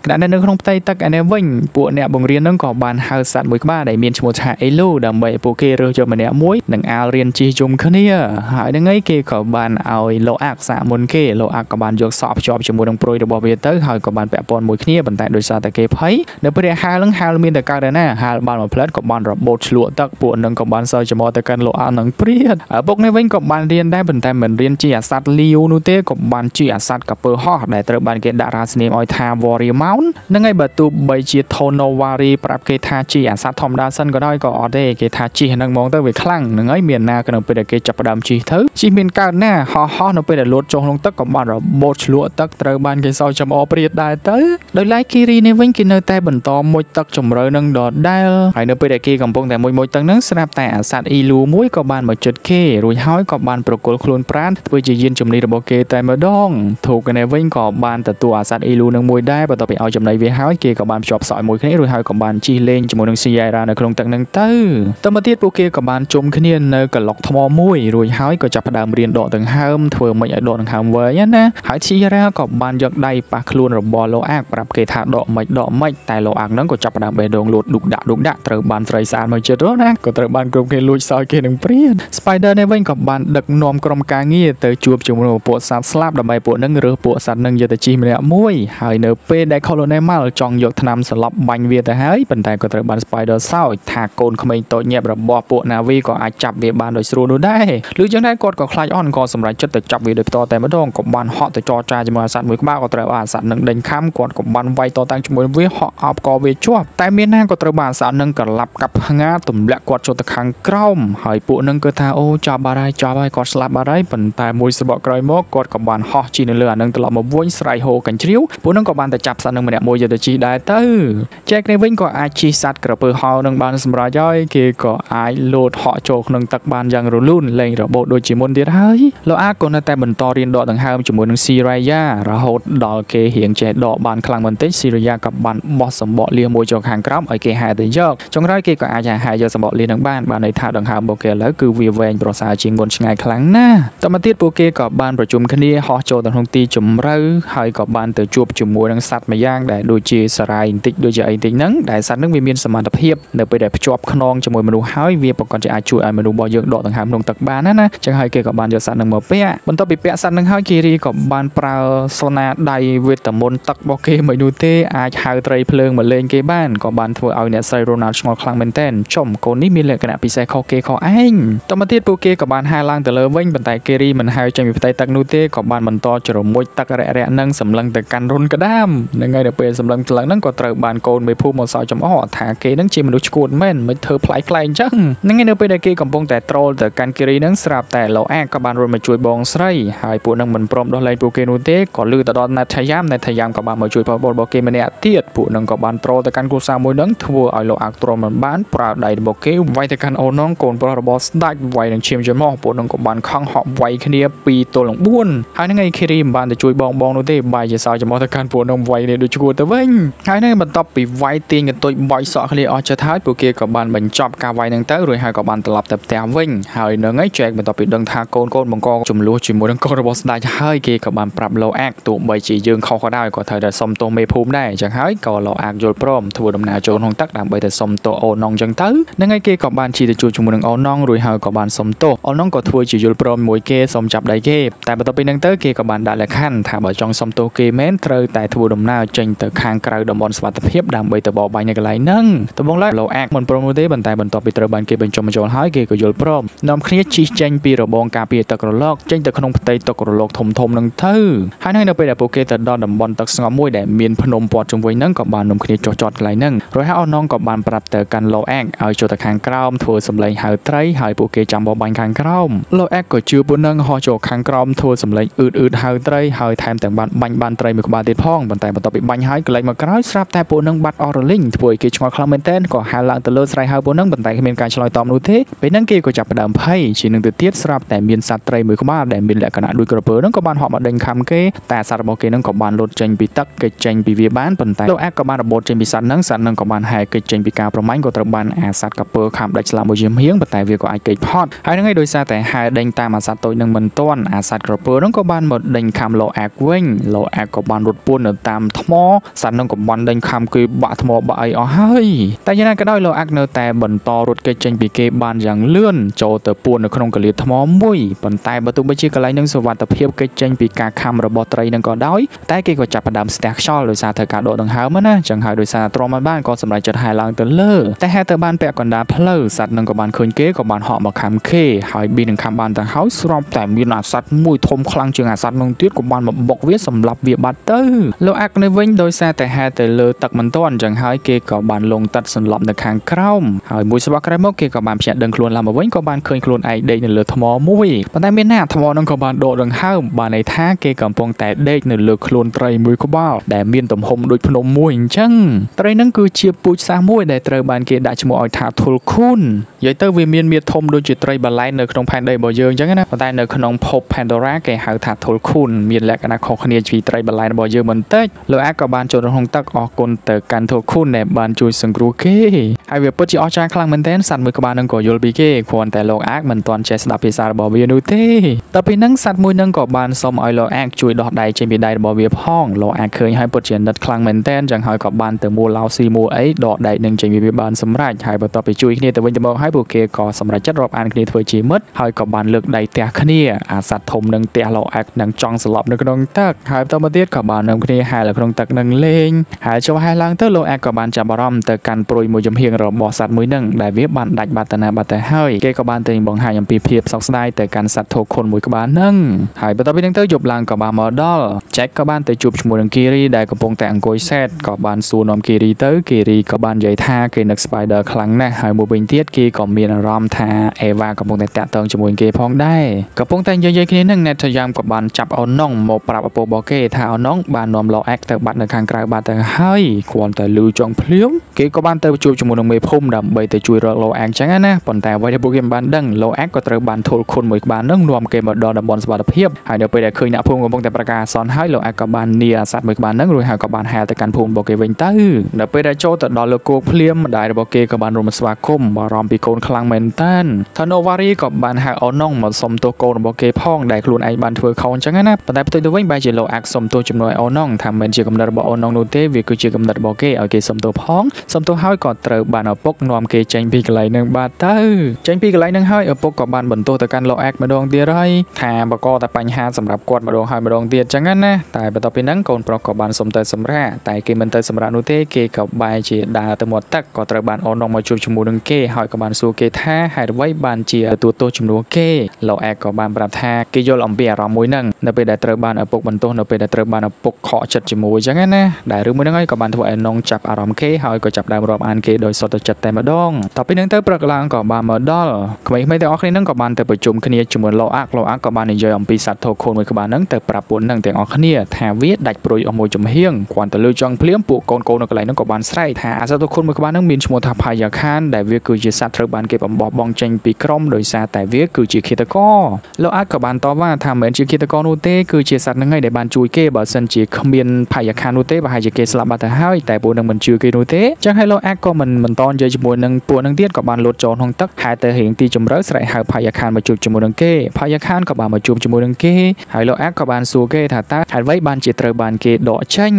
ខណៈនៅក្នុងផ្ទៃទឹកឯនេះវិញពួកពួកអ្នកបង្រៀននឹងក៏បានហៅសត្វមួយក្បាលដែលមានឈ្មោះថាអេលូដើម្បីឲ្យពួកគេរើសយកម្នាក់មួយនិងអាលរៀនជិះជុំគ្នាហើយនឹងឯងគេក៏បានឲ្យលោកអាក់សាក់មុនគេលោកអាក់ក៏បានយកសក់ភ្ជាប់ជាមួយនឹងព្រុយរបស់វាទៅហើយក៏បានពាក់ព័ន្ធមួយគ្នាប៉ុន្តែដោយសារតែគេភ័យនៅពេលហាលនឹងហាលមានតែកើតណាហាលបានមកផ្លែតក៏បានរបូតឆ្លក់ទឹកពួកនឹងក៏បានសើចមកទៅកាន់លោកអាក់នឹងព្រាតពុកនេះវិញក៏បានរៀនដែរប៉ុន្តែមិនរៀនជាអាសត្វលីវនោះទេក៏បានជាអាសត្វកពើហោះដែលត្រូវបានគេដាក់រាសនាមឲ្យថា Warrior Mount នឹងហើយបើទោះបីជា Tonowari ប្រាប់គេថាជាអាសត្វធម្មតាសិនក៏ដោយក៏អត់ទេគេថាជិះហ្នឹងហ្មងទៅវាខ្លាំងនឹងហើយមានណាក្នុងពេលដែលគេចាប់ផ្ដើមជិះទៅជិះមានកើតណាហោះហោះនៅពេលដែលលោតចុះក្នុងទឹកក៏បានរបូតឆ្លក់ទឹកត្រូវបានគេសោចំអព្រាតដែរទៅដោយឡែកគីរីនេះវិញគេនៅតែបន្តមុជទឹកជំរឿនឹងដដែលហើយនៅពេលដែលគេកំពុងតែមុជមុជទឹកហ្នឹងស្រាប់តែអាសត្វអ៊ីលូមួយក៏បានមកជិតគេរួចហើយក៏បានប្រគល់ខ្លួនប្រានធ្វើជាយានជំនិះរបស់គេតែម្ដងធូកនេះវិញក៏បានទទួលអាសត្វអ៊ីលូនឹងមួយដែរបន្ទាប់ពីឲ្យចំណីវាហើយគេក៏បានភ្ជាប់សក់មួយគ្នារួចហើយក៏បានជិះលេងជាមួយនឹងស៊ីយ៉ៃរ៉ានៅក្នុងទឹកនឹងទៅតមកទៀតពួកគេក៏បានជុំគ្នានៅកន្លុកថ្មមួយរួចហើយក៏ចាប់ផ្ដើមរៀនដកដង្ហើមធ្វើមិនឲ្យដកដង្ហើមវែងណាហើយស៊ីយ៉ៃរ៉ាក៏បានយកដៃប៉ះខ្លួនរបស់លោកអាកប្រាប់គេថាដកមិនដកមិនតែលោកអាកនឹងក៏ចាប់ផ្ដើមបេះដូងលូតឌុកដាក់ឌុកដាក់ត្រូវបានស្រីស្អាតមកចិត្តណាក៏ត្រូវបានគ្រប់គេលួចសោយគេនឹងព្រាន Spider នេះវិញក៏បានដឹកនាំក្រុមការងារទៅជួបជាមួយនឹងពួកសត្វស្លាប់ដើម្បីពួកនឹងរើសពួកសត្វនឹងយកទៅជីម្នាក់មួយហើយនៅពេលដែល Colonel Mal ចង់យកថ្នាំស្លាប់បាញ់វាទៅហើយប៉ុន្តែក៏ត្រូវបាន Spider សោចថាកូនក្មេងតូចញាប់របស់ពួក Navi ក៏អាចចាប់វាបានដោយស្រួលនោះដែរលុះយ៉ាងណាគាត់ក៏ខ្លាចអន់ក៏សម្រេចចិត្តទៅចាប់វាដោយផ្ទាល់តែម្ដងក៏បានហក់ទៅចរចាជាមួយអាសត្វមួយក្បាលក៏ត្រូវអាសត្វនឹងដេញខំគាត់ក៏បានវាយតតាំងជាមួយវាហក់អបក៏វាជាប់តែមានណាក៏ត្រូវបានអាសត្វនឹងក៏ឡាប់កាប់ផ្ងាទម្លាក់គាត់ចូលទៅខាងក្រោមហើយពួកនឹងគឺថាអូចាប់បាត់ហើយចាប់ហើយគាត់ស្លាប់បាត់ហើយប៉ុន្តែមួយស្បកក្រោយមកគាត់ក៏បានហោះជិះនៅលើអានឹងត្រឡប់មកវិញស្រែកហូកញ្ជ្រៀវពួកនឹងក៏បានទៅចាប់សត្វនឹងម្នាក់មួយយកទៅជិះដែរទៅចែកនេះវិញក៏អាចជិះសត្វក្រពើហោនឹងបានសម្រេចហើយគេក៏អាចលោតហក់ចូលក្នុងទឹកបានយ៉ាងរលូនលែងរបូតដូចជាមុនទៀតហើយលោកអាក៏នៅតែបន្តរៀនដកដង្ហើមជាមួយនឹងស៊ីរ៉ាយ៉ារហូតដល់គេរៀងចេះដកបានខ្លាំងបន្តិចស៊ីរ៉ាយ៉ាក៏បានបោះសម្បកលាមួយចូលខាងក្រោមឲ្យគេហែទៅយកចុងក្រោយគេក៏អាចហែយកសម្បកលានឹងបានបានន័យថាដង្ហើមរបស់គេឥឡូវគឺវាវែងប្រសើរជាងមុនឆ្ងាយខ្លាំងណាស់តមកទៀតពួកគេក៏បានប្រជុំគ្នាហោះចូលទៅក្នុងទីជម្រៅហើយក៏បានទៅជួបជាមួយនឹងសត្វមួយយ៉ាងដែលដូចជាសារាយបន្តិចដូចជាអីបន្តិចហ្នឹងដែលសត្វហ្នឹងវាមានសមត្ថភាពនៅពេលដែលភ្ជាប់ខ្នងជាមួយមនុស្សហើយវាប្រកាសជាអាចជួយឲ្យមនុស្សរបស់យើងដកដង្ហើមក្នុងទឹកបានណាណាចឹងហើយគេក៏បានយកសត្វហ្នឹងមកពាក់បន្ទាប់ពីពាក់សត្វហ្នឹងហើយគីរីក៏បានប្រើស្នាដៃវេទមន្តទឹករបស់គេមិននោះទេអាចហៅត្រីភ្លើងមកលេងគេបានក៏បានធ្វើឲ្យអ្នកស្រីរ៉ូណាល់ឆ្ងល់ខ្លាំងមែនទែនចំកូននេះមានលក្ខណៈពិសេសខុសគេខុសឯងតមកទៀតពួកគេក៏បានហែឡើងទៅលើវិញប៉ុន្តែគីរីមិនហែចេញពីផ្ទៃទឹកនោះទេក៏បានបន្តជ្រមុជទឹករយៈនឹងសម្លឹងទៅកាន់រុនក្តាមនឹងហើយដល់ពេលសម្លឹងថ្លឹងហ្នឹងក៏ត្រូវបានកូនមេភូមិមកសោយចំអកថាគេហ្នឹងជាមនុស្សឈួតមែនមិនធ្វើប្លែកប្លែកអញ្ចឹងនឹងហើយនៅពេលដែលគេកំពុងតែត្រូលទៅកាន់គិរីហ្នឹងស្រាប់តែលោកអាក៏បានរុនមកជួយបងស្រីហើយពួកហ្នឹងមិនព្រមដោះលែងពួកគេនោះទេក៏លឺទៅដល់ណេតថាយ៉ាមណេតថាយ៉ាមក៏បានមកជួយផលបុលរបស់គេម្នាក់ទៀតពួកហ្នឹងក៏បានត្រូលទៅកាន់គ្រួសារមួយហ្នឹងធ្វើឲ្យលោកអាទ្រាំមិនបានប្រើដៃរបស់គេវាយទៅកាន់អូនងកូនប្រុសរបស់ស្ដេចវាយនឹងឈាមចំមកពួកហ្នឹងក៏បានខំហក់វាយគ្នា2ទល់នឹង4ហើយហ្នឹងឯងគិរីមិនបានទៅជួយបងបងនោះទេបាយជាសោចំមកទៅកាន់ពួកហ្នឹងវាយនេះដូចឈួតទៅវិញហើយហ្នឹងបន្ទាប់ពីវាយទាញកន្ទុយបាច់សក់គ្នាអស់ចិត្តហើយពួកគេក៏បានបញ្ចប់ការវាយហ្នឹងទៅរួចហើយក៏បានត្រឡប់ទៅផ្ទះវិញហើយនឹងឯងចែកបន្ទាប់ពីដឹងថាកូនកូនបង្កចំនួនជាមួយនឹងកូនរបស់ស្ដេចហើយគេក៏បានប្រាប់លោអាកទោះបីជាយើងខុសក៏ដោយក៏ត្រូវតែសុំទោសមេភូមិដែរអញ្ចឹងហើយក៏លោអាកយល់ព្រមធ្វើដំណើរចូលក្នុងទឹកដើម្បីទៅសុំទោសអូនងអញ្ចឹងទៅនឹងឯងគេក៏បានជិះទៅជួបជាមួយនឹងអូនងរួចហើយក៏បានសុំទោសអូនងក៏ធ្វើជាយល់ព្រមមួយគេសុំចាប់ដៃគេតែបន្ទាប់ពីហ្នឹងទៅគេក៏បានដាក់លក្ខខណ្ឌថាបើចង់សុំទោសគេមែនត្រូវតែធ្វើដំណើរចេញទៅខាងក្រៅតំបន់សុវត្ថិភាពដើម្បីទៅបបបាញ់នៅកន្លែងហ្នឹងដំបងឡើយលោអាកមិនព្រមនោះទេប៉ុន្តែបន្ទាប់ពីត្រូវបានគេបញ្ចុះបញ្ចូលហើយគេក៏យល់ព្រមនាំគ្នាជិះចេញពីរបងការពារទឹករលកចេញទៅក្នុងផ្ទៃទឹករលកធំធំហ្នឹងទៅហើយនៅពេលដែលពួកគេទៅដល់តំបន់ទឹកស្ងប់មួយដែលមានភ្នំព័ទ្ធជុំវិញហ្នឹងក៏បាននាំគ្នាចុះចតកន្លែងហ្នឹងរហូតអស់នងក៏បានប្រាប់ទៅកាន់លោអាកឲ្យចូលទៅខាងក្រោមធ្វើសម្លេងហៅត្រីហើយពួកគេចាំបបាញ់ខាងក្រោមលោអាកក៏ជឿពួកហ្នឹងហោះចូលខាងក្រោមធ្វើសម្លេងអឺតអឺតហៅត្រីហើយថែមទាំងបានបាញ់បានត្រីមួយក្បាលទៀតផងប៉ុន្តែបន្ទាប់ពីបាញ់ហើយកន្លែងមកក្រោយស្រាប់តែពួកនឹងបាត់អស់រលីងធ្វើឲ្យគេឆ្ងល់ខ្លាំងមែនទែនក៏ហៅឡើងទៅលើស្រែហៅពួកនឹងប៉ុន្តែគ្មានការឆ្លើយតបនោះទេពេលហ្នឹងគេក៏ចាប់ផ្ដើមភ័យជានឹងទៅទៀតស្រាប់តែមានសត្វត្រីមួយក្បាលដែលមានលក្ខណៈដូចក្រពើនឹងក៏បានហក់មកដេញខំគេតែសត្វរបស់គេនឹងក៏បានលូតចេញពីទឹកគេចេញពីវាបានប៉ុន្តែលោកអាក៏បានរបូតចេញពីសត្វហ្នឹងសត្វហ្នឹងក៏បានហែគេចេញពីការប្រមាញ់ក៏ត្រូវបានអាសត្វក្រពើខំដាច់ស្លាប់មួយយាមហៀងប៉ុន្តែវាក៏អាចគេចផត់ហើយហ្នឹងហើយដោយសារតែហែដេញតាមអាសត្វតូចនឹងមិនទាន់អាសត្វក្រពើហ្នឹងក៏បានមកដេញខំលោកអាវិញលោកអាក៏បានរត់ពួននៅតាមថ្មសត្វនឹងក៏បានដេញខំគេបាក់ថ្មបាក់អីអស់ហើយតែយ៉ាងណាក៏ដោយលោកអាក់នៅតែបន្តរត់គេចចេញពីគេបានយ៉ាងលឿនចូលទៅពួននៅក្នុងកលៀតថ្មមួយប៉ុន្តែបើទោះបីជាកន្លែងនឹងសុវត្ថិភាពគេចចេញពីការខំរបស់ត្រីនឹងក៏ដោយតែគេក៏ចាប់ផ្ដើមស្ទះខ្យល់ដោយសារធ្វើការដកដង្ហើមណាចឹងហើយដោយសារទ្រាំមិនបានក៏សម្រេចចិត្តហែឡើងទៅលើតែហែទៅបានពាក់កណ្ដាលផ្លូវសត្វនឹងក៏បានឃើញគេក៏បានហក់មកខំគេហើយប៊ីនឹងខំបានទៅហើយស្របតែមានអាសត្វមួយធំខ្លាំងជាងអាសត្វនឹងទៀតក៏បានមកបុកវាសម្លាប់វាបាត់ទៅលោកអាក់នៅវិញដោយសារតែហែទៅលើទឹកមិនទាន់ចឹងហើយគេក៏បានលងតាត់សន្លប់នៅខាងក្រោមហើយមួយស្បក្រោយមកគេក៏បានភ្ញាក់ដឹងខ្លួនឡើងមកវិញក៏បានឃើញខ្លួនឯងដេកនៅលើថ្មមួយប៉ុន្តែមានណាថ្មនឹងក៏បានដកដង្ហើមបានន័យថាគេកំពុងតែដេកនៅលើខ្លួនត្រីមួយក្បាលដែលមានទំហំដូចភ្នំមួយអញ្ចឹងត្រីនឹងគឺជាពូជសាសមួយដែលត្រូវបានគេដាក់ឈ្មោះឲ្យថាធុលខូននិយាយទៅវាមានមាឌធំដូចជាត្រីបាឡែននៅក្នុងផែនដីរបស់យើងអញ្ចឹងណាប៉ុន្តែនៅក្នុងភព Pandora គេហៅថាធុលខូនមានលក្ខណៈខុសគ្នាពីត្រីបាឡែនរបស់យើងបន្តិចលោកអាចក៏បានចូលក្នុងទឹកអរគុណទៅកាន់ធុលខូនដែលបានជួយសង្គ្រោះគេហើយវាពិតជាអស្ចារ្យខ្លាំងមែនទែនសត្វមួយក្បាលនឹងក៏យល់ពីគេគ្រាន់តែលោកអាចមិនទាន់ចេះស្ដាប់ភាសារបស់វានោះទេតែពេលហ្នឹងសត្វមួយនឹងក៏បានសុំឲ្យលោកអាចជួយដោះដៃចេញពីដៃរបស់វាផងលោកអាចឃើញហើយពិតជាណិតខ្លាំងមែនទែនចឹងហើយក៏បានទៅមួលឡៅស៊ីមួអីដកដៃនឹងចេញពីវាបានសម្រេចហើយបន្ទាប់ពីជួយគ្នាទៅវិញទៅមកហើយពួកគេក៏សម្រេចចិត្តរាប់អានគ្នាធ្វើជាមិត្តហើយក៏បានលើកដៃទះគ្នាអាសត្វធំនឹងទះលោកអាចនឹងចង់ស្លាប់នៅក្នុងទឹកហើយបន្តមកទៀតក៏បាននឹងគ្នាហែលនៅក្នុងទឹកនឹងលេងហើយចុះហែលឡើងទៅលោកអាចក៏បានចាប់អារម្មណ៍ទៅកាន់ព្រួយមួយចំហៀងរបស់សត្វមួយនឹងដែលវាបានដាច់បាត់តាណាបាត់ទៅហើយគេក៏បានទៅបង្ហាញអំពីភាពសោកស្ដាយទៅកាន់សត្វធោខុនមួយក្បាលនឹងហើយបន្ទាប់ពីនឹងទៅយប់ឡើងក៏បានមកដល់ចែកក៏បានទៅជួបជាមួយនឹងគីរីដែលកំពុងតែអង្គុយសែតក៏បានសួរនាំគីរីទៅគីរីក៏បាននិយាយថាគេនឹក Spider ខ្លាំងណាស់ហើយមួយវិញទៀតគេក៏មានអារម្មណ៍ថាអេវ៉ាកំពុងតែតាក់ទងជាមួយគេផងដែរកំពុងតែនិយាយគ្នានឹង Net យ៉ាងក៏បានចាប់អូនងមកប្រាប់ឪពុករបស់គេថាអូនងបាននាំលោកអែកទៅបាត់នៅខាងក្រៅបាត់ទៅហើយគ្រាន់តែលឺចង់ភ្លាមគេក៏បានទៅជួបជាមួយនឹងមេភូមិដើម្បីទៅជួយរកលោកអែកចឹងណាប៉ុន្តែអ្វីដែលពួកគេមិនបានដឹងលោកអែកក៏ត្រូវបានធុលខុនមួយក្បាលនឹងនាំគេមកដល់តំបន់សុវត្ថិភាពហើយនៅពេលដែលឃើញអ្នកភូមិកំពុងតែប្រកាសអាសន្នហើយលោកអែកក៏បាននីអាសត្វមួយក្បាលនឹងរួចហើយក៏បានហែលទៅកាន់ភូមិរបស់គេវិញទៅនៅពេលដែលចូលទៅដល់លោកគោភ្លាមម្ដាយរបស់គេក៏បានរួមស្វាគមន៍បារម្ភពីកូនខ្លាំងមែនតានថាណូវ៉ារីក៏បានហៅអូនងមកសុំទោសកូនរបស់គេផងដែលខ្លួនឯងបានធ្វើខុសអញ្ចឹងណាប៉ុន្តែផ្ទុយទៅវិញបែរជាលោកអាក់សុំទោសជំនួយអូនងថាមិនជាកំណត់របស់អូនងនោះទេវាគឺជាកំណត់របស់គេឲ្យគេសុំទោសផងសុំទោសហើយក៏ត្រូវបានឪពុកនាំគេចេញពីកន្លែងនឹងបាត់ទៅចេញពីកន្លែងនឹងហើយឪពុកក៏បានបន្ទោសទៅកាន់លោកអាក់ម្ដងទៀតហើយថាបកកតែបញ្ហាសម្រាប់គាត់ម្ដងហើយម្ដងទៀតអញ្ចឹងណាតែបន្ទាប់ពីហ្នឹងកូនប្រុសក៏បានសុំទៅសម្រាតែគេមិនទៅសម្រានោះទេគេក៏បែរជាដើរទៅមាត់ទឹកក៏ត្រូវបានអូននងមកជួបជាមួយនឹងគេហើយក៏បានសួរគេថាហេតុអ្វីបានជាទទួលទោសជំនួសគេលោកអែកក៏បានប្រាប់ថាគេយល់អំពីអារម្មណ៍មួយហ្នឹងនៅពេលដែលត្រូវបានឪពុកបន្ទោសនៅពេលដែលត្រូវបានឪពុកខកចិត្តជាមួយអញ្ចឹងណាដែលរឿងមួយហ្នឹងហើយក៏បានធ្វើឲ្យនងចាប់អារម្មណ៍គេហើយក៏ចាប់ដើមរាប់អានគេដោយសុទ្ធតែចិត្តតែម្ដងតទៅពីហ្នឹងទៅព្រឹកឡើងក៏បានមកដល់ក្មេងៗទាំងអស់គ្នាហ្នឹងក៏បានទៅប្រជុំគ្នាជាមួយលោកអាក់លោកអាក់ក៏បាននិយាយអំពីសត្វធោខូនមួយក្បាលហ្នឹងទៅប្រាប់ពួកហ្នឹងទាំងអស់គ្នាថាវាដាច់ព្រួយអស់មួយចំហៀងគ្រាន់តែលើចង់ភ្លាមពួកកូនកូននៅកន្លែងហ្នឹងក៏បានស្រែកថាអាសត្វធោខូនមួយក្បាលហ្នឹងមានឈ្មោះថាផាយាខានដែលវាគឺជាសត្វត្រូវបានគេបំបោះបង់ចេញពីក្រុមដោយសារតែវាគឺជាឃាតករលោកអាចក៏បានតបថាថាមិនមែនជាឃាតករនោះទេគឺជាសត្វហ្នឹងឯងដែលបានជួយគេបើសិនជាគ្មានផាយាខាននោះទេប្រហែលជាគេស្លាប់បាត់ទៅហើយតែពួកនឹងមិនជឿគេនោះទេចឹងហើយលោកអាចក៏មិនបន្តនិយាយជាមួយនឹងពួកនឹងទៀតក៏បានលោតចូលក្នុងទឹកហែទៅរៀងទីជម្រៅស្រែកហៅផាយាខានមកជួបជាមួយនឹងគេផាយាខានក៏បានមកជួបជាមួយនឹងគេហើយលោកអាចក៏បានសួរគេថាតើហេតុអ្វីបានជាត្រូវបានគេដកចេញ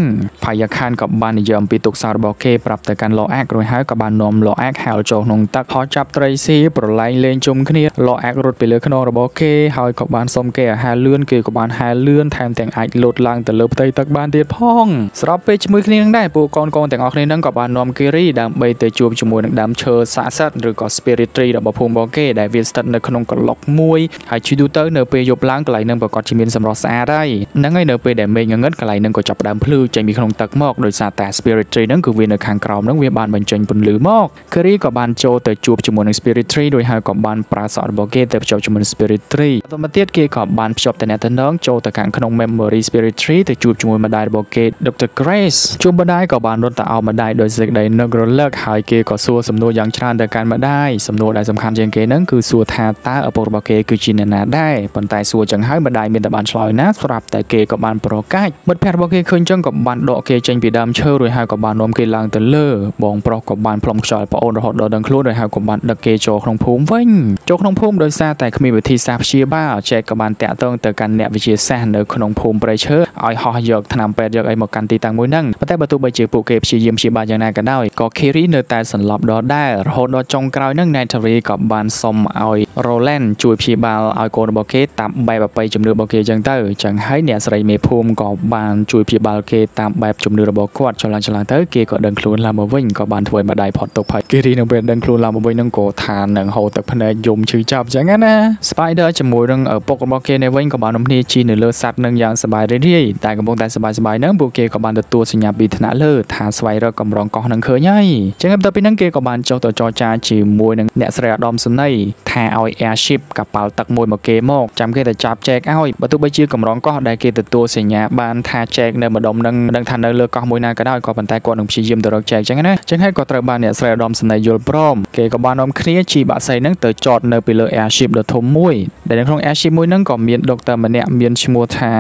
ផាយាខានក៏បាននិយាយអំពីទុកសោរបស់គេប្រាប់ទៅកាន់លោកអាចរួចហើយក៏បាននាំលោកអាចហែលចូលក្នុងទឹកហោះចាប់ត្រីស៊ីប្រឡែងលេងជុំគ្នាលោកអាចរត់ពីលើខ្នងរបស់គេហើយក៏បានសុំគេឲ្យហែលលឿនគេក៏បានហែលលឿនថែមទាំងអាចលោតឡើងទៅលើផ្ទៃទឹកបានទៀតផងស្របពេលជាមួយគ្នានឹងដែរពួកកូនកូនទាំងអស់គ្នានឹងក៏បាននាំគិរីដើម្បីទៅជួបជាមួយនឹងដើមឈើស័ក្តិសិទ្ធិឬក៏ spirit tree របស់ភូមិរបស់គេដែលវាស្ថិតនៅក្នុងក្លុកមួយហើយជីទូទៅនៅពេលយប់ឡើងកន្លែងនឹងប្រកាសជាមានសម្រស់ស្អាតហើយហ្នឹងហើយនៅពេលដែលមេឃងងឹតកន្លែងនឹងក៏ចាប់ផ្ដើមភ្លឺចេញពីក្នុងទឹកមកដោយសារតែ spirit tree ហ្នឹងគឺវានៅខាងក្រោមហ្នឹងវាបានបញ្ចេញពន្លឺមកគិរីក៏បានចូលទៅជួបជាមួយនឹង spirit tree ដោយហើយក៏បានប្រើសក់របស់គេទៅភ្ជាប់ជាមួយនឹង spirit tree បន្តមកទៀតគេក៏បានភ្ជាប់តំណែងចូលទៅខាងក្នុង memory spirit tree ទៅជួបជាមួយម្ដាយរបស់គេ Dr. Grace ជួបម្ដាយក៏បានរត់ទៅអោបម្ដាយដោយសេចក្តីនឹករលឹកហើយគេក៏សួរសំណួរយ៉ាងច្រើនទៅកាន់ម្ដាយសំណួរដែលសំខាន់ជាងគេហ្នឹងគឺសួរថាតើឪពុករបស់គេគឺជាអ្នកណាដែរប៉ុន្តែសួរចឹងហើយម្ដាយមានតែបានឆ្លើយណាស្រាប់តែគេក៏បានប្រកាសមិត្តភ័ក្តិរបស់គេឃើញចឹងក៏បានដកគេចេញពីដើមឈើរួចហើយក៏បាននាំគេឡើងទៅលើបងប្រុសក៏បានផ្លុំខ្យល់ប្អូនរហូតដល់ដឹងខ្លួនរួចហើយក៏បានដឹកគេចូលក្នុងភូមិវិញចូលក្នុងភូមិដោយសារតែគ្មានវិធីសាស្ត្រព្យាបាលចែកក៏បានតាក់ទងទៅកាន់អ្នកវិទ្យាសាស្ត្រនៅក្នុងភូមិព្រៃឈើឲ្យហោះយកថ្នាំពេទ្យយកអីមកកាន់ទីតាំងមួយហ្នឹងប៉ុន្តែបើទោះបីជាពួកពួកគេព្យាយាមព្យាបាលយ៉ាងណាក៏ដោយក៏ Kiri នៅតែសន្លប់ដដែលរហូតដល់ចុងក្រោយនឹង Natari ក៏បានសុំឲ្យ Roland ជួយព្យាបាលឲ្យកូនរបស់គេតាមបែបអបិយជំនឿរបស់គេចឹងទៅចឹងហើយអ្នកស្រីមេភូមិក៏បានជួយព្យាបាលគេតាមបែបជំនឿរបស់គាត់ចលឡើងចលឡើងទៅគេក៏ដឹងខ្លួនឡើងមកវិញក៏បានធ្វើឲ្យម្ដាយផុតទុកហើយ Kiri នៅពេលដឹងខ្លួនឡើងមកវិញនឹងក៏ឋាននឹងហូរទឹកភ្នែកយំឈឺចាប់ចឹងណា Spider ជាមួយនឹងឪពុករបស់គេនៅវិញក៏បាននំគ្នាជិះនៅលើសត្វនឹងយ៉ាងសប្បាយរីករាយតែកំពុងតែសប្បាយសប្បាយហ្នឹងពួកគេក៏បានទទួលសញ្ញាពីថ្នាក់លើថាស្វែងរកកម្រងកោះនឹងឃើញហើយចឹងបន្ទាប់ពីហ្នឹងគេក៏បានចុះទៅចរចាជាមួយនឹងអ្នកស្រីអាដាមសុនីថាឲ្យ airship កប៉ាល់ទឹកមួយមកគេមកចាំគេទៅចាប់ចែកឲ្យបើទោះបីជាកម្រងកោះដែលគេទទួលសញ្ញាបានថាចែកនៅម្ដុំនឹងដឹងថានៅលើកោះមួយណាក៏ដោយក៏ប៉ុន្តែគាត់នឹងព្យាយាមទៅរកចែកចឹងណាចឹងហើយក៏ត្រូវបានអ្នកស្រីអាដាមសុនីយល់ព្រមគេក៏បាននាំគ្នាជិះបាក់សីហ្នឹងទៅចតនៅពីលើ airship ដ៏ធំមួយដែលនៅក្នុង airship មួយហ្នឹងក៏មានដុកទ័រម្នាក់មានឈ្មោះថា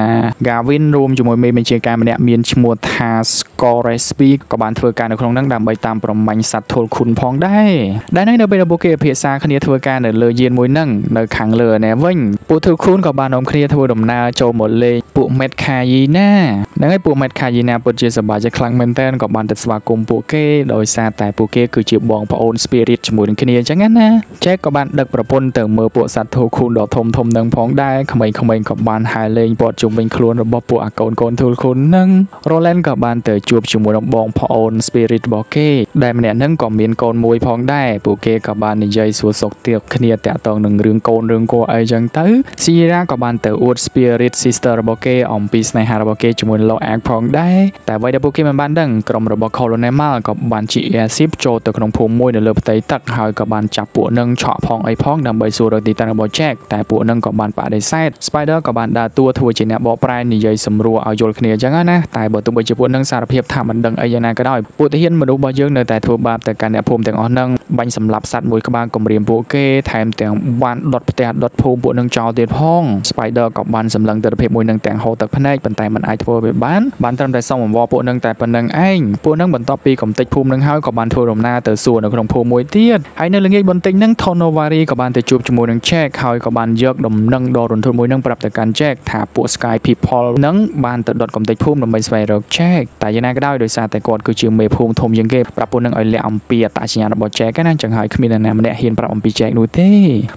Gavin រួមជាមួយមេបញ្ជាការម្នាក់មានឈ្មោះថា Scoresby ក៏បានធ្វើការនៅក្នុងហ្នឹងដើម្បីតាមប្រមាញ់សត្វធុលខុនផងដែរដែលនៅពេលពួកគេពិភាក្សាគ្នាធ្វើការនៅលើយានមួយហ្នឹងនៅខាងលើណែវិញពួកធុលខុនក៏បាននាំគ្នាធ្វើដំណើរចូលមកលេងពួក Met Kayina ហ្នឹងហើយពួក Met Kayina ពិតជាសប្បាយចិត្តខ្លាំងមែនតើក៏បានទៅស្វាគមន៍ពួកគេដោយសារតែពួកគេគឺជាបងប្អូន Spirit ជាមួយនឹងគ្នាអញ្ចឹងណា Jack ក៏បានដឹកប្រពន្ធទៅមើលពួកសត្វធុលខុនដ៏ធំធំនឹងផងដែរក្មេងៗក៏បានហែលេងព័ទ្ធជុំវិញខ្លួនរបស់ពួកអាកូនកូនធុលខុននឹង Roland ក៏បានទៅជួបជាមួយនឹងបងប្អូន Spirit របស់គេដែលម្នាក់ហ្នឹងក៏មានកូនមួយផងដែរពួកគេក៏បាននិយាយសួរសុខទៀតគ្នាតាក់ទងនឹងរឿងកូនរឿងគួរអីចឹងទៅ Sierra ក៏បានទៅអួត Spirit Sister របស់គេអំពីស្នេហារបស់គេជាមួយលោកអាកផងដែរតែអ្វីដែលពួកគេមិនបានដឹងក្រុមរបស់ Colonel Mal ក៏បានជិះ airship ចូលទៅក្នុងភូមិមួយនៅលើផ្ទៃទឹកហើយក៏បានចាប់ពួកនឹងឆក់ផងអីផងដើម្បីសួររកទីតាំងរបស់ Jack តែពួកនឹងក៏បានបដិសេធ Spider ក៏បានដើរតួធ្វើជាអ្នកបកប្រែនិយាយសម្រួលឲ្យយល់គ្នាអញ្ចឹងណាតែបើទោះបីជាពួកនឹងសារភាពថាមិនដឹងអីយ៉ាងណាក៏ដោយពួកទាហានមនុស្សរបស់យើងនៅតែធ្វើបាបទៅកាន់អ្នកភូមិទាំងអស់នឹងបាញ់សម្លាប់សត្វមួយក្បាលគំរាមពួកគេថែមទាំងបានដុតផ្ទះដុតភូមិពួកនឹងចោលទៀតផង Spider ក៏បានសម្លឹងទិដ្ឋភាពមួយនឹងទាំងហូរទឹកភ្នែកប៉ុន្តែមិនអាចធ្វើវាបានបានត្រឹមតែសុំអង្វរពួកនឹងតែប៉ុណ្្នឹងឯងពួកនឹងបន្ទាប់ពីកំទេចភូមិនឹងហើយក៏បានធ្វើដំណើរទៅសួរនៅក្នុងភូមិមួយទៀតហើយនៅល្ងាចបន្តិចហ្នឹង Tonovari ក៏បានទៅជួបជាមួយនឹង Jack ហើយក៏បានយកដំណឹងដ៏រន្ធត់មួយនឹងប្រាប់ទៅកាន់ Jack ថាពួក Sky People នឹងបានទៅដុតកំទេចភូមិដើម្បីស្វែងរក Jack តែយ៉ាងណាក៏ដោយដោយសារតែគាត់គឺជាមេភូមិធំជាងគេប្រាប់ពួកនឹងឲ្យលាក់អំពីអត្តសញ្ញាណរបស់ Jack ណាចឹងហើយគ្មាននរណាម្នាក់ហ៊ានប្រាប់អំពី Jack នោះទេ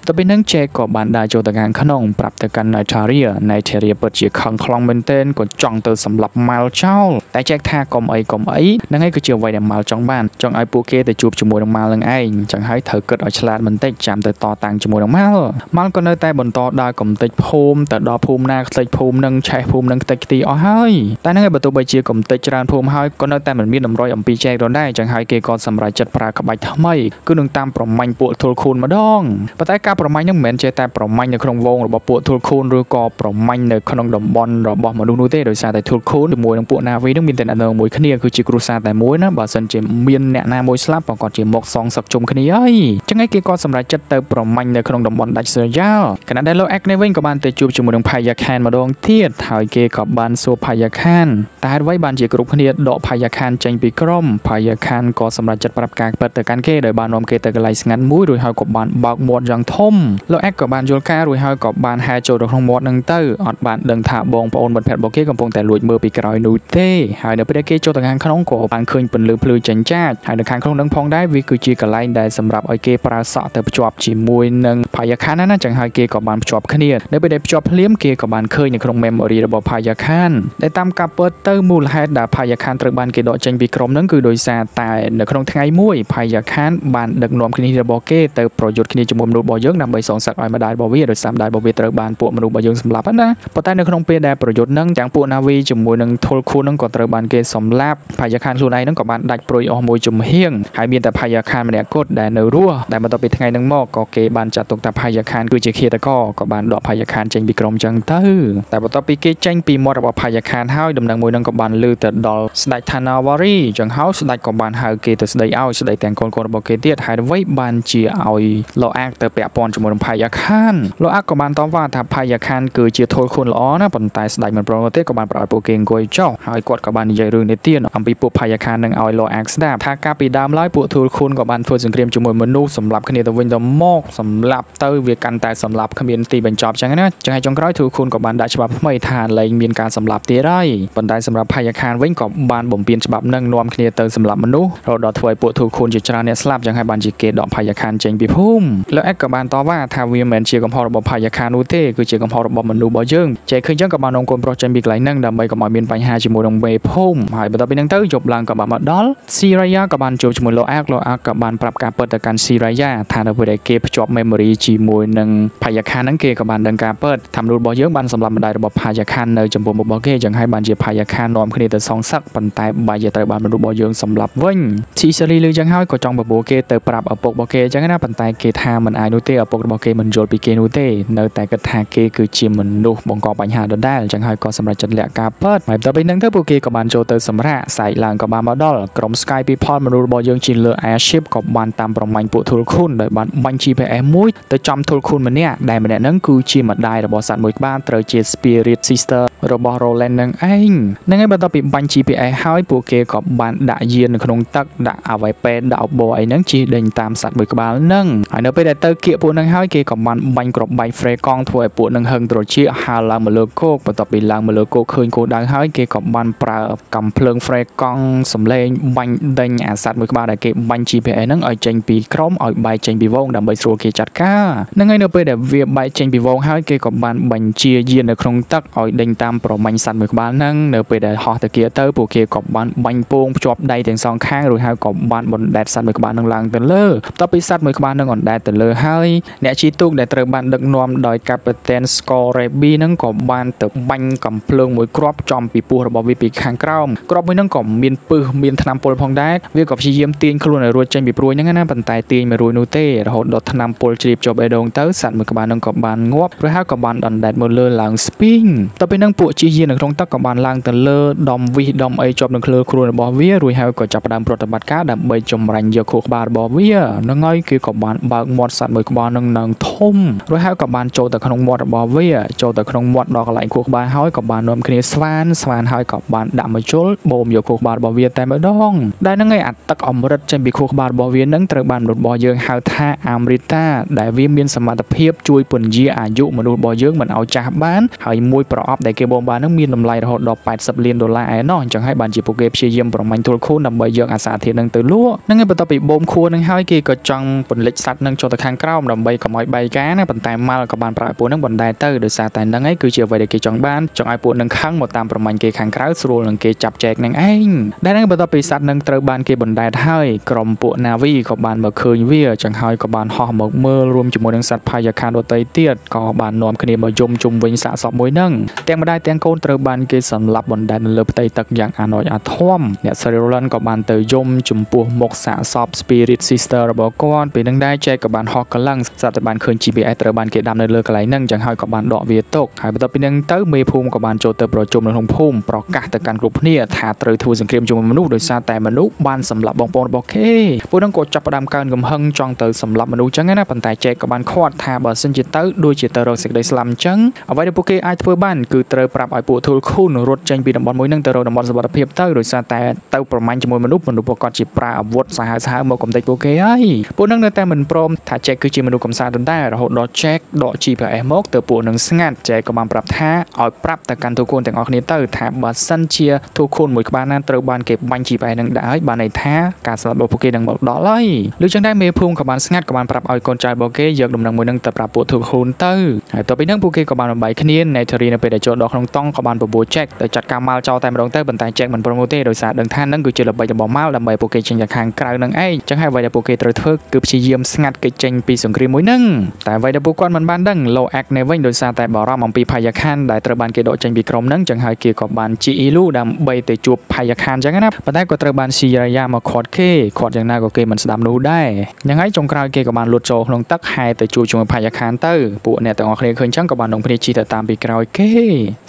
ទៅពេលហ្នឹង Jack ក៏បានដើរចូលទៅខាងក្នុងប្រាប់ទៅកាន់ Nataria Nataria ពិតជាខឹងខ្លាំងមែនទែនក៏ចង់ទៅសម្លាប់ Mal ចោលតែ Jack ថាកុំអីកុំអីហ្នឹងហើយគឺជាអ្វីដែល Mal ចង់បានចង់ឲ្យពួកគេទៅជួបជាមួយនឹង Mal នឹងឯងចឹងហើយត្រូវគិតឲ្យឆ្លាតបន្តិចចាំទៅតតាំងជាមួយនឹង Mal Mal ក៏នៅតែបន្តដើរកំទេចភូមិទៅដល់ភូមិណាខ្ទេចភូមិនឹងឆេះភូមិនឹងខ្ទេចខ្ទីអស់ហើយតែហ្នឹងហើយបើទោះបីជាកំទេចច្រើនភូមិហើយក៏នៅតែមិនមានតម្រុយអំពី Jack រនដែរចឹងហើយគេក៏សម្រេចចិត្តប្រើក្បាច់ថ្មីគឺនឹងតាមប្រមាញ់ពួកធុលខូនម្ដងប៉ុន្តែការប្រមាញ់ហ្នឹងមិនមែនចេះតែប្រមាញ់នៅក្នុងវងរបស់ពួកធុលខូនឬក៏ប្រមាញ់នៅក្នុងតំបន់របស់មនុស្សនោះទេដោយសារតែធុលខូនជាមួយនឹងពួក Navi ហ្នឹងមានតែនៅមួយគ្នាគឺជាគ្រួសារតែមួយណាបើសិនជាមានអ្នកណាមួយស្លាប់ក៏គាត់ជាមកសងសឹកជុំគ្នាហើយចឹងហើយគេក៏សម្រេចចិត្តទៅប្រមាញ់នៅក្នុងតំបន់ដាច់ស្រយាលខណៈដែលលោក Act នេះវិញក៏បានទៅជួបជាមួយនឹង Paya Khan ម្ដងទៀតហើយគេក៏បានសួរ Paya Khan តែហេតុអ្វីបានជាគ្រប់គ្នាដក Paya Khan ចេញពីក្រុម Paya Khan ក៏សម្រេចចិត្តប្រាប់ការពិតទៅកាន់គេដោយបាននាំគេទៅកន្លែងស្ងាត់មួយរួចហើយក៏បានបើកមាត់យ៉ាងធំលោក Act ក៏បានយល់ការរួចហើយក៏បានហែចូលទៅក្នុងមាត់នឹងទៅអត់បានដឹងថាបងប្អូនមិត្តភក្តិរបស់គេកំពុងតែលួចមើលពីក្រោយនោះទេហើយនៅពេលគេចូលទៅខាងក្នុងក៏បានឃើញពន្លឺភ្លឺចេញចាចហើយនៅខាងក្នុងនឹងផងដែរវាគឺជាកន្លែងដែលសម្រាប់ឲ្យគេប្រើសក់ទៅភ្ជាប់ជាមួយនឹងផាយាខានណាចឹងហើយគេក៏បានភ្ជាប់គ្នានៅពេលដែលភ្ជាប់ភ្លាមគេក៏បានឃើញនៅក្នុង memory របស់ផាយាខានដែលតាមការពិតទៅមូលហេតុដែលផាយាខានត្រូវបានគេដកចេញពីក្រុមនឹងគឺដោយសារតែនៅក្នុងថ្ងៃមួយផាយាខានបានដឹកនាំគ្នារបស់គេទៅប្រយុទ្ធគ្នាជាមួយមនុស្សរបស់យើងដើម្បីសងសឹកឲ្យម្ដាយរបស់វាដោយសារម្ដាយរបស់វាត្រូវបានពួកមនុស្សរបស់យើងសម្លាប់ណាប៉ុន្តែនៅក្នុងពេលដែលប្រយុទ្ធនឹងទាំងពួក Navi ជាមួយនឹង Tolkien នឹងក៏ត្រូវបានគេសម្លាប់ផាយាខានខ្លួនឯងនឹងក៏បានដាច់ព្រួយអស់មួយជំហៀងហើយមានតែផាយាខានម្នាក់គត់ដែលនៅរស់ដែលបន្ទាប់ពីថ្ងៃនឹងមកក៏គេបានចាត់ទុកថាផាយាខានគឺជាឃាតករក៏បានដកផាយាខានចេញពីក្រុមចឹងទៅតែបន្ទាប់ពីគេចេញពីមាត់របស់ផាយាខានហើយដំណឹងមួយនឹងក៏បានលើទៅដល់ស្ដេច Thanawari ចឹងហើយស្ដេចក៏បានហៅគេទៅស្ដីឲ្យស្ដីទាំងកូនកូនរបស់គេទៀតហើយអ្វីបានជាឲ្យលោកអាកទៅពាក់ព័ន្ធជាមួយនឹងផាយាខានលោកអាកក៏បានតបថាថាផាយាខានគឺជាធុលខ្លួនល្អណាប៉ុន្តែស្ដេចមិនព្រមទេក៏បានប្រោសពួកគេអង្គុយចុះហើយគាត់ក៏បាននិយាយរឿងនេះទៀតអំពីពួកភ័យខាននឹងឲ្យលោកអាក់ស្ដាប់ថាកាលពីដើមឡើយពួកធូលខុនក៏បានធ្វើសង្គ្រាមជាមួយមនុស្សសម្រាប់គ្នាទៅវិញទៅមកសម្រាប់ទៅវាកាន់តែសម្រាប់គ្មានទីបញ្ចប់ចឹងណាចឹងហើយចុងក្រោយធូលខុនក៏បានដាក់ច្បាប់ថ្មីថាលែងមានការសម្លាប់ទៀតហើយប៉ុន្តែសម្រាប់ភ័យខានវិញក៏បានបំពេញច្បាប់នឹងនាំគ្នាទៅសម្លាប់មនុស្សរហូតដល់ធ្វើឲ្យពួកធូលខុនជាច្រើនអ្នកស្លាប់ចឹងហើយបានជាគេដកភ័យខានចេញពីភូមិលោកអេកក៏បានតវ៉ាថាវាមិនមែនជាកំហុសរបស់ភ័យខាននោះទេគឺជាកំហុសរបស់មនុស្សរបស់យើងចេះឃើញចឹងក៏បាននាំកូនប្រុសចេញពីកន្លែងហ្នឹងដើម្បីកុំឲ្យមានបញ្ហាជាមួយនឹងមេភូមិហើយបន្ទាប់ពីហ្នឹងទៅយប់ឡើងក៏បានមកដល់ស៊ីរ៉ាយ៉ាក៏បានជួបជាមួយលោកអាកលោកអាកក៏បានប្រាប់ការពិតទៅកាន់ស៊ីរ៉ាយ៉ាថានៅពេលដែលគេភ្ជាប់ memory ជាមួយនឹងភយខានហ្នឹងគេក៏បានដឹងការពិតថាមនុស្សរបស់យើងបានសម្លាប់ម្ដាយរបស់ភយខាននៅចំពោះមុខរបស់គេចឹងហើយបានជាភយខាននាំគ្នាទៅសងសឹកប៉ុន្តែបែរជាត្រូវបានមនុស្សរបស់យើងសម្លាប់វិញស៊ីសេរីលឺចឹងហើយក៏ចង់បបួលគេទៅប្រាប់ឪពុករបស់គេចឹងណាប៉ុន្តែគេថាមិនអាចនោះទេឪពុករបស់គេមិនយល់ពីគេនោះទេនៅតែគិតថាគេគឺជាមនុស្សបង្កបញ្ហាដដែលចឹងហើយក៏សម្រេចចិត្តលាក់ការពិតហើយបន្ទាប់ពីហ្នឹងទៅពួកគេក៏បានចូលទៅសម្រាកសែកឡើងក៏បានមកដល់ក្រុម Sky People មនុស្សរបស់យើងជាលើ Airship ក៏បានតាមប្រមាញ់ពួកធុលខុនដោយបានបាញ់ GPS មួយទៅចំធុលខុនម្នាក់ដែលម្នាក់ហ្នឹងគឺជាម្ដាយរបស់សត្វមួយក្បាលត្រូវជា Spirit Sister របស់ Roland នឹងឯងហ្នឹងហើយបន្ទាប់ពីបាញ់ GPS ហើយពួកគេក៏បានដាក់យាននៅក្នុងទឹកដាក់អវ័យពេនដាក់អបអីហ្នឹងជិះដេញតាមសត្វមួយក្បាលហ្នឹងហើយនៅពេលដែលទៅគៀកពួកហ្នឹងហើយគេក៏បានបាញ់ក្របបែក Frey កង់ធ្វើឲ្យពួកហ្នឹងហឹងត្រជាហើរឡើងមកលើគោកបន្ទាប់ពីឡើងមកលើគោកឃើញគោដៅហើយគេក៏បានប្រើកំភ្លើង Frey កង់សំលេងបាញ់ដេញអាសត្វមួយក្បាលដែលគេបាញ់ GPS ហ្នឹងឲ្យចេញពីក្រុមឲ្យបែកចេញពីវងដើម្បីស្រួលគេចាត់ការហ្នឹងហើយនៅពេលដែលវាបែកចេញពីវងហើយគេក៏បានបញ្ជាយាននៅក្នុងទឹកឲ្យដេញតាមប្រមាញ់សត្វមួយក្បាលហ្នឹងនៅពេលដែលហោះទៅគៀទៅពួកគេក៏បានបាញ់ពងភ្ជាប់ដៃទាំងសងខាងរួចហើយក៏បានបណ្ដែតសត្វមួយក្បាលហ្នឹងឡើងទៅលើបន្ទាប់ពីសត្វមួយក្បាលហ្នឹងអណ្ដែតទៅលើហើយអ្នកជិះទូកដែលត្រូវបានដឹកនាំដោយកាប៉ាតេន Scoreby ហ្នឹងក៏បានទៅបាញ់កំភ្លើងមួយគ្រាប់ចំពីពោះរបស់វាពីខាងក្រោមគ្រាប់មួយហ្នឹងក៏មានពឹសមានថ្នាំពុលផងដែរវាក៏ព្យាយាមទាញខ្លួនឲ្យរួចចេញពីព្រួយហ្នឹងណាប៉ុន្តែទាញមិនរួចនោះទេរហូតដល់ថ្នាំពុលជ្រាបជាប់បេះដូងទៅសត្វមួយក្បាលហ្នឹងក៏បានងាប់រួចហើយក៏បានដណ្ដែតមកលើឡើងស្ពីងតទៅពេលហ្នឹងពួកជិះយាននៅក្នុងទឹកក៏បានឡើងទៅលើដំវិសដំអីជាប់នៅលើខ្លួនរបស់វារួចហើយក៏ចាប់ផ្ដើមប្រតិបត្តិការដើម្បីចម្រាញ់យកខួរក្បាលរបស់វាហ្នឹងហើយគេក៏បានបើកមាត់សត្វមួយក្បាលហ្នឹងនឹងធំរួចហើយក៏បានចូលទៅក្នុងមាត់របស់វាចូលទៅក្នុងមាត់ដល់កន្លែងខួរក្បាលហើយក៏បាននាំគ្នាស្វានស្វានហើយក៏បានដាក់មកជុលបូមយកខួរក្បាលរបស់វាតែម្ដងដែលហ្នឹងឯងអាទឹកអមរិតចេញពីខួរក្បាលរបស់វាហ្នឹងត្រូវបានមនុស្សរបស់យើងហៅថាអាមរីតាដែលវាមានសមត្ថភាពជួយពន្យាអាយុមនុស្សរបស់យើងមិនឲ្យចាស់បានហើយមួយប្រអប់ដែលគេបូមបានហ្នឹងមានតម្លៃរហូតដល់80លានដុល្លារឯណោះអញ្ចឹងហើយបានជាពួកគេព្យាយាមប្រមាញ់ទួលខូនដើម្បីយកអាសារធាតុហ្នឹងទៅលក់ហ្នឹងហើយបន្ទាប់ពីបូមខួរហ្នឹងហើយគេក៏ចង់ពន្លិចសัตว์ហ្នឹងចូលទៅខាងក្រោមដើម្បីកុំឲ្យបែកការណាប៉ុន្តែម៉ាល់ក៏បានប្រើពួកហ្នឹងបណ្ដែតទៅដោយសារតែហ្នឹងហើយគឺជាអ្វីដែលគេចង់បានចង់ឲ្យពួកហ្នឹងខឹងមកតាមប្រមាញ់គេខាងក្រៅស្រួលនឹងគេចាប់ចែកនឹងឯងដែលហ្នឹងបន្ទាប់ពីសัตว์ហ្នឹងត្រូវបានគេបណ្ដែតហើយក្រុមពួក Navi ក៏បានមកឃើញវាចឹងហើយក៏បានហោះមកមើលរួមជាមួយនឹងសត្វភ័យខានដទៃទៀតក៏បាននាំគ្នាមកយំជុំវិញសាកសពមួយហ្នឹងទាំងម្ដាយទាំងកូនត្រូវបានគេសម្លាប់បណ្ដែតនៅលើផ្ទៃទឹកយ៉ាងអាណោចអាធំអ្នកស្រី Roland ក៏បានទៅយំចំពោះមុខសាកសព Spirit Sister របស់គាត់ពេលនឹងដែរចែកក៏បានហោះកលាំងស្រាប់តែបានឃើញ GPS ត្រូវបានគេដាំនៅលើកន្លែងហ្នឹងចឹងហើយក៏បានដកវាទុកហើយបន្ទាប់ពីហ្នឹងទៅមេភូមិក៏បានចូលទៅប្រជុំនៅក្នុងភូមិប្រកាសទៅកាន់គ្រប់គ្នាថាត្រូវធ្វើសង្គ្រាមជាមួយមនុស្សដោយសារតែមនុស្សបានសម្លាប់បងប្អូនរបស់គេពួកហ្នឹងក៏ចាប់ផ្ដើមកើនកំហឹងចង់ទៅសម្លាប់មនុស្សចឹងណាប៉ុន្តែចែកក៏បានខាត់ថាបើសិនជាទៅដូចជាទៅរកសេចក្តីស្លាប់ចឹងអ្វីដែលពួកគេអាចធ្វើបានគឺត្រូវប្រាប់ឲ្យពួកធុលខូនរត់ចេញពីតំបន់មួយហ្នឹងទៅរកតំបន់សុវត្ថិភាពទៅដោយសារតែទៅប្រមាញ់ជាមួយមនុស្សមនុស្សពួកគាត់ជាប្រើអាវុធសាហាវសាហាវមកកំទេចពួកគេហើយពួកហ្នឹងនៅតែមិនព្រមថាចែកគឺជាមនុស្សកំសាន្តដដែលរហូតដល់ចែកដក GPS មកទៅពួកនឹងស្ងាត់ចែកក៏បានប្រាប់ថាឲ្យប្រាប់ទៅកាន់ទូខូនទាំងអស់គ្នាទៅថាបើសិនជាទូខូនមួយក្បាលណាត្រូវបានគេបាញ់ GPS នឹងដាក់ហើយបានន័យថាការស្លាប់របស់ពួកគេនឹងមកដល់ហើយលុះចឹងដែរមេភូមិក៏បានស្ងាត់ក៏បានប្រាប់ឲ្យកូនចៅរបស់គេយកដំណឹងមួយនឹងទៅប្រាប់ពួកទូខូនទៅហើយតទៅពីហ្នឹងពួកគេក៏បានបំបីគ្នា Netary នៅពេលដែលចូលដល់ក្នុងតង់ក៏បានបបួលចែកទៅចាត់ការម៉ាល់ចោលតែម្ដងទៅប៉ុន្តែចែកមិនព្រមទេដោយសារដឹងថានឹងគឺជាល្បិចរបស់ម៉ាល់ដើម្បីពួកគេចេញទៅខាងក្រៅនឹងឯងចឹងហើយអ្វីដែលពួកគេត្រូវធ្វើគឺព្យាយាមស្ងាត់គេចេញពីសង្គ្រាមមួយហ្នឹងតែអ្វីដែលពួកគាត់មិនបានដឹងលោអាក់នៅវិញដោយសារតែបារម្ភអំពីភ័យខានដែលត្រូវបានគេដកចេញពីក្រុមហ្នឹងចឹងហើយគេក៏បានជីអ៊ីលូដើម្បីទៅជួបភ័យខានចឹងណាប៉ុន្តែក៏ត្រូវបានស៊ីរាយ៉ាមកខាត់គេខាត់យ៉ាងណាក៏គេមិនស្ដាប់នោះដែរយ៉ាងហើយចុងក្រោយគេក៏បានលូតចូលក្នុងទឹកហែទៅជួបជាមួយភ័យខានទៅពួកអ្នកទាំងអស់គ្នាឃើញចឹងក៏បាននងគ្នាជីទៅតាមពីក្រោយគេ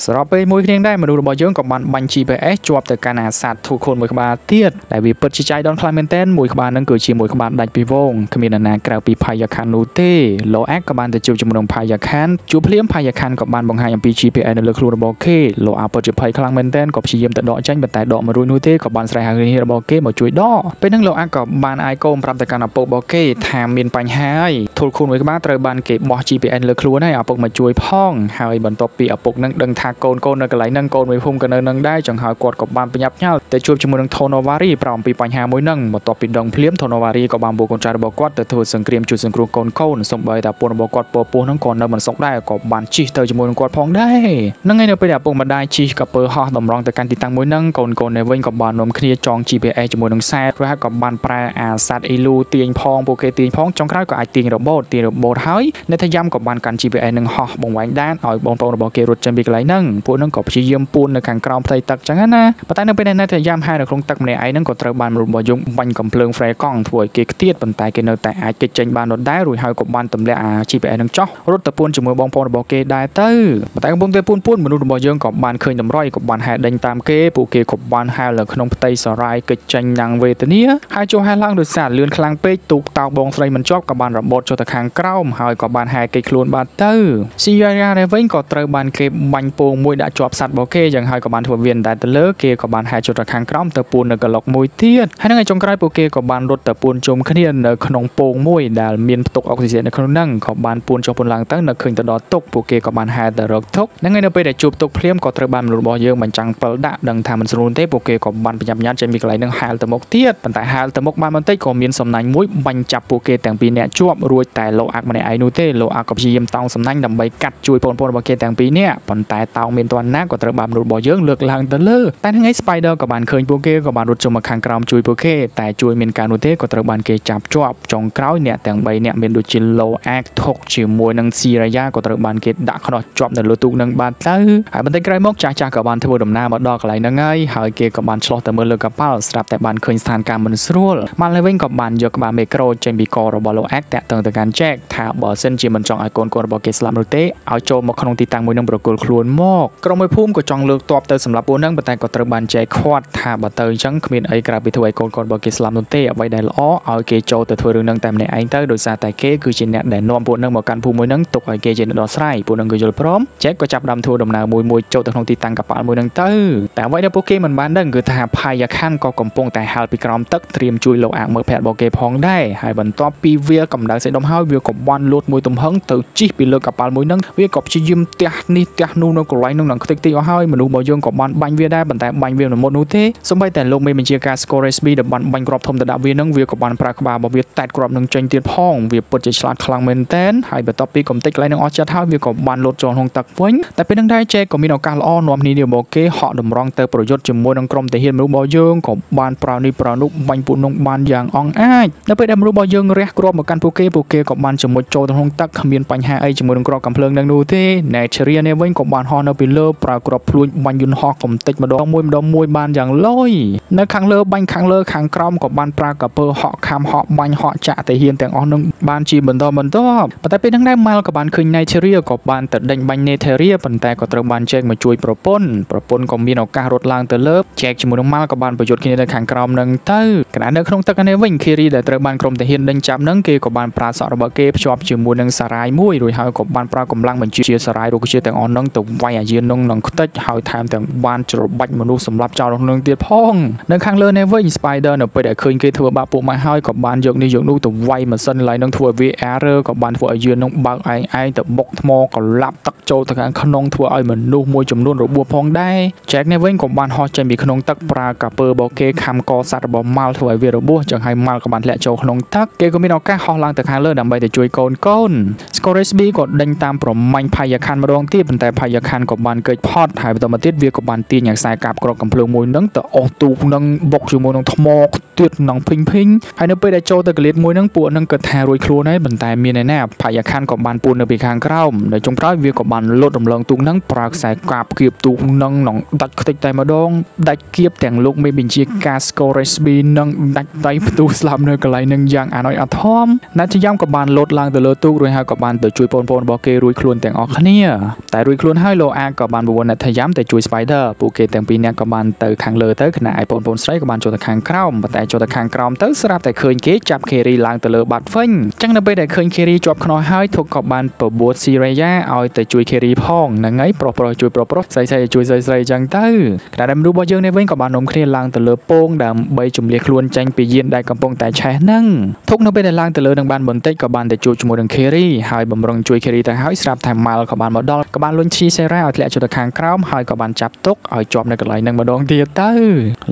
សរុបពេលមួយគ្នាដែរមនុស្សរបស់យើងក៏បានបាញ់ GPS ជាប់ទៅកាន់អាសាទធូខូនមួយក្បាលទៀតដែលវាពិតជាចាយដនខ្លាំងមែនទែនមួយក្បាលហ្នឹងគឺជាមួយក្បាលដាច់ពីវងគ្មាននរណាក្រៅពីផាយាខាននោះទេលោអាក់ក៏បានទៅជួបជាមួយនឹងផាយាខានជួបភ្លាមផាយាខានក៏បានបង្ហាញអំពី GPS នៅលើខ្លួនរបស់គេលោអាពិតជាភ័យខ្លាំងមែនទែនក៏ព្យាយាមទៅដកចេញប៉ុន្តែដកមិនរួចនោះទេក៏បានស្រែកហៅគ្នារបស់គេមកជួយដកពេលហ្នឹងលោកអាក៏បានអាយកូនប្រាប់ទៅកាន់ឪពុករបស់គេថាមានបញ្ហាហើយធុលខូនមួយក្បាលត្រូវបានគេបោះ GPS លើខ្លួនហើយឪពុកមកជួយផងហើយបន្ទាប់ពីឪពុកនឹងដឹងថាកូនកូននៅកន្លែងហ្នឹងកូនមួយភូមិក៏នៅនឹងដែរចង្ហើយគាត់ក៏បានប្រញាប់ញ៉ាល់ទៅជួបជាមួយនឹងថូណូវ៉ារីប្រំពីបញ្ហាមួយហ្នឹងបន្ទាប់ពីដងភ្លាមថូណូវ៉ារីក៏បានបួកូនចៅរបស់គាត់ទៅធ្វើសង្គ្រាមជួយសង្គ្រោះកូនកូនសូម្បីតែពុនរបស់គាត់ពពោះហ្នឹងក៏នៅមិនសុខដែរក៏បានជិះទៅជាមួយនឹងគាត់ផងដែរហ្នឹងហើយនៅពេលដែលឪពុកម្ដាយជិះក៏ពើហោះតម្រង់ទៅកាន់ទីតាំងមួយហ្នឹងកូនកូននៅវិញក៏បាននាំគ្នាចង GPS ជាមួយនឹងខ្សែរួចហើយក៏បានប្រើអាសัตว์អ៊ីលូទាញផងពួកគេទាញផងចុងក្រោយក៏អាចទាញរបូតទាញរបូតហើយនៅថាយ៉ាំក៏បានកាន់ GPS នឹងហោះបង្វែងដានឲ្យបងប្អូនរបស់គេរត់ចេញពីកន្លែងហ្នឹងពួកហ្នឹងក៏ព្យាយាមពួននៅខាងក្រោមផ្ទៃទឹកចឹងណាប៉ុន្តែនៅពេលដែលនៅថាយ៉ាំហើយនៅក្នុងទឹកម្នាក់ឯងហ្នឹងក៏ត្រូវបានមនុស្សរបស់យើងបាញ់កំភ្លើងហ្វ្រេកង់ធ្វើឲ្យគេខ្ទាតប៉ុន្តែគេនៅតែអាចគេចចេញបានដដែលរួចហើយក៏បានទម្លាក់អា GPS នឹងចោះរត់ទៅពួនជាមួយបងប្អូនរបស់គេដែរទៅប៉ុន្តែកំពុងតែពួនពួនមនុស្សរបស់យើងក៏បានឃើញតម្រុយក៏បានហែដេញតាមគេពួកគេក៏បានហែលនៅក្នុងផ្ទៃសរាយគេចចេញយ៉ាងវេទនាហើយចុះហែលឡើងដោយសារលឿនខ្លាំងពេកទូកតោកបងស្រីមិនជាប់ក៏បានរបូតចុះទៅខាងក្រោមហើយក៏បានហែគេខ្លួនបាត់ទៅស៊ីយ៉ារ៉ានេះវិញក៏ត្រូវបានគេបាញ់ពងមួយដាក់ជាប់សัตว์របស់គេយ៉ាងហើយក៏បានធ្វើវាតែទៅលើគេក៏បានហែចុះទៅខាងក្រោមទៅពួននៅក្លុកមួយទៀតហើយនឹងឯចុងក្រោយពួកគេក៏បានរត់ទៅពួនជុំគ្នានៅក្នុងពងមួយដែលមានផ្ទុកអុកស៊ីហ្សែននៅក្នុងហ្នឹងក៏បានពួនចុះពួនឡើងទៅនៅឃើញទៅដល់ទុកពួកគេក៏បានហែទៅរកទុកហ្នឹងហើយនៅពេលដែលជួបទុកភ្លាមក៏ត្រូវបានមនុស្សរបស់យើងបញ្ចាំងពិលដាក់ដឹងថាមិនស្រួលទេពួកគេក៏បានប្រញាប់ញ៉ាត់ចេញពីកន្លែងហ្នឹងហែលទៅមុខទៀតប៉ុន្តែហែលទៅមុខបានបន្តិចក៏មានសំណាញ់មួយបាញ់ចាប់ពួកគេទាំងពីរនាក់ជាប់រួចតែលោកអាក់ម្នាក់ឯងនោះទេលោកអាក់ក៏ព្យាយាមតោងសំណាញ់ដើម្បីកាត់ជួយបងប្អូនរបស់គេទាំងពីរនាក់ប៉ុន្តែតោងមានទាន់ណាក៏ត្រូវបានមនុស្សរបស់យើងលើកឡើងទៅលើតែថ្ងៃ Spider ក៏បានឃើញពួកគេក៏បានរត់ចូលមកខាងក្រោមជួយពួកគេតែជួយមានការនោះទេក៏ត្រូវបានគេចាប់ជាប់ចុងក្រោយអ្នកទាំង3នាក់មានដូចជាលោអាកថុកជាមួយនឹងស៊ីរាយ៉ាក៏ត្រូវបានគេដាក់ខ្នោះជាប់នៅលើទូកនឹងបានទៅហើយបន្តិចក្រោយមកចាស់ចាស់ក៏បានធ្វើដំណើរមកដល់កន្លែងហ្នឹងហើយហើយគេក៏បានឆ្លោះទៅមើលលើកប៉ាល់ស្រាប់តែបានឃើញស្ថានភាពមិនស្រួលមកលើវិញក៏បានយកក្បាលមេក្រូចេញពីករបស់លោអាកតាក់ទងទៅកាន់ចែកថាបើសិនជាមិនចង់ឲ្យកូនកូនរបស់គេស្លាប់នោះទេឲ្យចូលមកក្នុងទីតាំងមួយនឹងប្រគល់ខ្លួនមកក្រុមមួយភូមិក៏ចង់លើកតបទៅសម្រាប់ពួកហ្នឹងប៉ុន្តែក៏ត្រូវបានចែកខាត់ថាបើទៅអញ្ចឹងគ្មានអីក្រៅពីធ្វើឲ្យកូនកូនរបស់គេស្លាប់នោះទេអ្វីដែលល្អឲ្យគេចូលទៅធ្វើរឿងហ្នឹងតែម្នាក់ឯងទៅដោយសារតែគេគឺជាអ្នកដែលនាំពួកហ្នឹងមកកាន់ភូមិមួយហ្នឹងទុកឲ្យគេជាអ្នកដោះស្រាយពួកហ្នឹងក៏យល់ព្រមចែកក៏ចាប់ដើមធ្វើដំណើរមួយមួយចូលទៅក្នុងទីតាំងកប៉ាល់មួយហ្នឹងទៅតែអ្វីដែលពួកគេមិនបានដឹងគឺថាផាយាខាន់ក៏កំពុងតែហាលពីក្រោមទឹកត្រៀមជួយលោកអាកមើលភ័ក្ររបស់គេផងដែរហើយបន្ទាប់ពីវាកម្ដៅសេះដុំហើយវាក៏បានលោតមួយទំហឹងទៅជីកពីលើកប៉ាល់មួយហ្នឹងវាក៏ព្យាយាមទះនេះទះនោះនៅកន្លែងហ្នឹងនឹងខ្ទេចតិចអស់ហើយមនុស្សរបស់យើងក៏បានបាញ់វាដែរប៉ុន្តែបាញ់វាមិនមុតនោះទេសូម្បីតែលោកមេបញ្ជាការ Score SB ដែលបានបាញ់គ្រាប់ធំទៅដាក់វាហ្នឹងវាក៏បានប្រើក្បាលរបស់វាតែតគ្រាប់នឹងចេញទៀតផងវាពិតជាឆ្លាតខ្លាំងមែនតែនហើយបន្ទាប់ពីកំទេចកន្លែងនឹងអស់ចិត្តហើយវាក៏បានលោតចូលក្នុងទឹកវិញតែពេលនឹងដែរចេក៏មានឱកាសល្អនាំគ្នានេះមកគេហក់តម្រង់ទៅប្រយុទ្ធជាមួយនឹងក្រុមទាហានមនុស្សរបស់យើងក៏បានប្រើនេះប្រើនោះបាញ់ពួកនោះបានយ៉ាងអង្អាចនៅពេលដែលមនុស្សរបស់យើងរះគ្រាប់មកកាន់ពួកគេពួកគេក៏បានជាមួយចូលទៅក្នុងទឹកគ្មានបញ្ហាអីជាមួយនឹងគ្រាប់កំភ្លើងនឹងនោះទេ Naturia នេះវិញក៏បានហោះនៅពីលើប្រើគ្រាប់ភ្លួញបាញ់យន្តហោះកំទេចម្ដងមួយម្ដងមួយបានយ៉ាងលយនៅខាងលើបាញ់ខាងលើខាងក្រោមក៏បានប្រើកាពើហក់ខំហក់បាញ់ហក់ចាក់ទាហានទាំងអស់នឹងបានជាបន្តបន្តប៉ុន្តែពេលហ្នឹងដែរម៉ាល់ក៏បានឃើញ Nigeria ក៏បានទៅដេញបាញ់ Netheria ប៉ុន្តែក៏ត្រូវបានចែកមកជួយប្រពន្ធប្រពន្ធក៏មានឱកាសរត់ឡើងទៅលើចែកជាមួយនឹងម៉ាល់ក៏បានប្រយុទ្ធគ្នានៅខាងក្រោមនឹងទៅខណៈនៅក្នុងទឹកនេះវិញ Kiri ដែលត្រូវបានក្រុមទាហានដេញចាប់នឹងគេក៏បានប្រើសក់របស់គេភ្ជាប់ជាមួយនឹងសារាយមួយរួចហើយក៏បានប្រើកម្លាំងបញ្ជាសារាយរុក្ខជាតិទាំងអស់នឹងទៅវាយអាយាននឹងនឹងខ្ទេចហើយថែមទាំងបានច្របាច់មនុស្សសម្រាប់ចោលក្នុងទៀតផងនៅខាងលើនេះវិញ Spider នៅពេលដែលឃើញគេធ្វើបាបពួកម៉ែហើយក៏បានយកនេះយកនោះទៅវាយម៉ាស៊ីនឡើយនឹងធ្វើឲ្យវា error ក៏បានធ្វើឲ្យយាននឹងបើកឯងឯងទៅបុកថ្មកលាប់ទឹកចូលទៅខាងក្នុងធ្វើឲ្យមនុស្សមួយចំនួនរបួសផងដែរ Jack នេះវិញក៏បានហោះចេញពីក្នុងទឹកប្រើកាពើរបស់គេខំកសัตว์របស់ម៉ាល់ធ្វើឲ្យវារបួសចឹងហើយម៉ាល់ក៏បានធ្លាក់ចូលក្នុងទឹកគេក៏មានឱកាសហោះឡើងទៅខាងលើដើម្បីទៅជួយកូនកូន Scoresby ក៏ដេញតាមប្រមាញ់ផាយាខាន់ម្ដងទៀតប៉ុន្តែផាយាខាន់ក៏បានកិច្ចផត់ហើយបន្តមកទៀតវាក៏បានទាញយ៉ាងខ្សែកាប់ក្របកំភ្លើងមួយនឹងទៅអស់ទូកនឹងបុកជាមួយនឹងថ្មទៀតនឹងភីងភីងហើយនៅពេលដែលចូលទៅកលៀតមួយនឹងពួកនឹងគិតថារួចខ្លួនហើយប៉ុន្តែមានឯណាផាយាខាន់ក៏បានពួននៅពីខាងក្រោមនៅចុងក្រោយវាក៏បានលុតរំលងទូកនឹងប្រើខ្សែកាប់គៀបទូកនឹងនឹងដាច់ខ្ទេចតែម្ដងដាច់គៀបទាំងលោកមេបញ្ជាការ Scoresby នឹងដាច់ដៃផ្ទុះស្លាប់នៅកន្លែងនឹងយ៉ាងអាណយអធមណាត់ជាយ៉ាំក៏បានលោតឡើងទៅលើទូករួចហើយក៏បានទៅជួយបងប្អូនរបស់គេរួចខ្លួនទាំងអស់គ្នាតែរួចខ្លួនហើយលោកអាក៏បានបវរណាត់ថាយ៉ាំទៅជួយ Spider ពួកគេទាំងពីរនាក់ក៏បានទៅខាងលើទៅខណៈឯបងប្អូនស្រីក៏បានចូលទៅខាងក្រោមប៉ុន្តែចូលទៅខាងក្រោមទៅស្រាប់តែឃើញគេចាប់ Kerry ឡើងទៅលើបាត់វិញអញ្ចឹងនៅពេលដែលឃើញ Kerry ជាប់ខ្នោះហើយធុកក៏បានបបួត Siraya ឲ្យទៅជួយ Kerry ផងហ្នឹងហើយប្រុសប្រុសជួយប្រុសប្រុសស្រីស្រីជួយស្រីស្រីចឹងទៅខណៈដែលមនុស្សរបស់យើងនេះវិញក៏បាននាំគ្នាឡើងទៅលើពងដើម្បីជំនះខ្លួនចេញពីយានដែលកំពុងតែឆេះហ្នឹងធុកនៅពេលដែលឡើងទៅលើនឹងបានបន្តិចក៏បានទៅជួបជាមួយនឹង Kerry ហើយបំរុងជួយ Kerry ទៅហើយស្រាប់តែ Mal ក៏បានមកដល់ក៏បានលុញឈីសេរ៉ាឲ្យធ្លាក់ចុះទៅខាងក្រោមហើយក៏បានចាប់ទុកឲ្យជាប់នៅកន្លែងហ្នឹងម្ដងទៀតទៅ